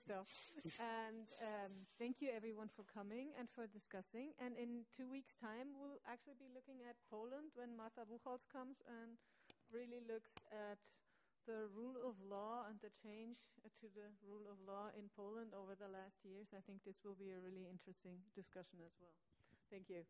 A: and um, thank you everyone for coming and for discussing. And in two weeks' time, we'll actually be looking at Poland when Marta Bucholc comes and really looks at the rule of law and the change to the rule of law in Poland over the last years. I think this will be a really interesting discussion as well. Thank you.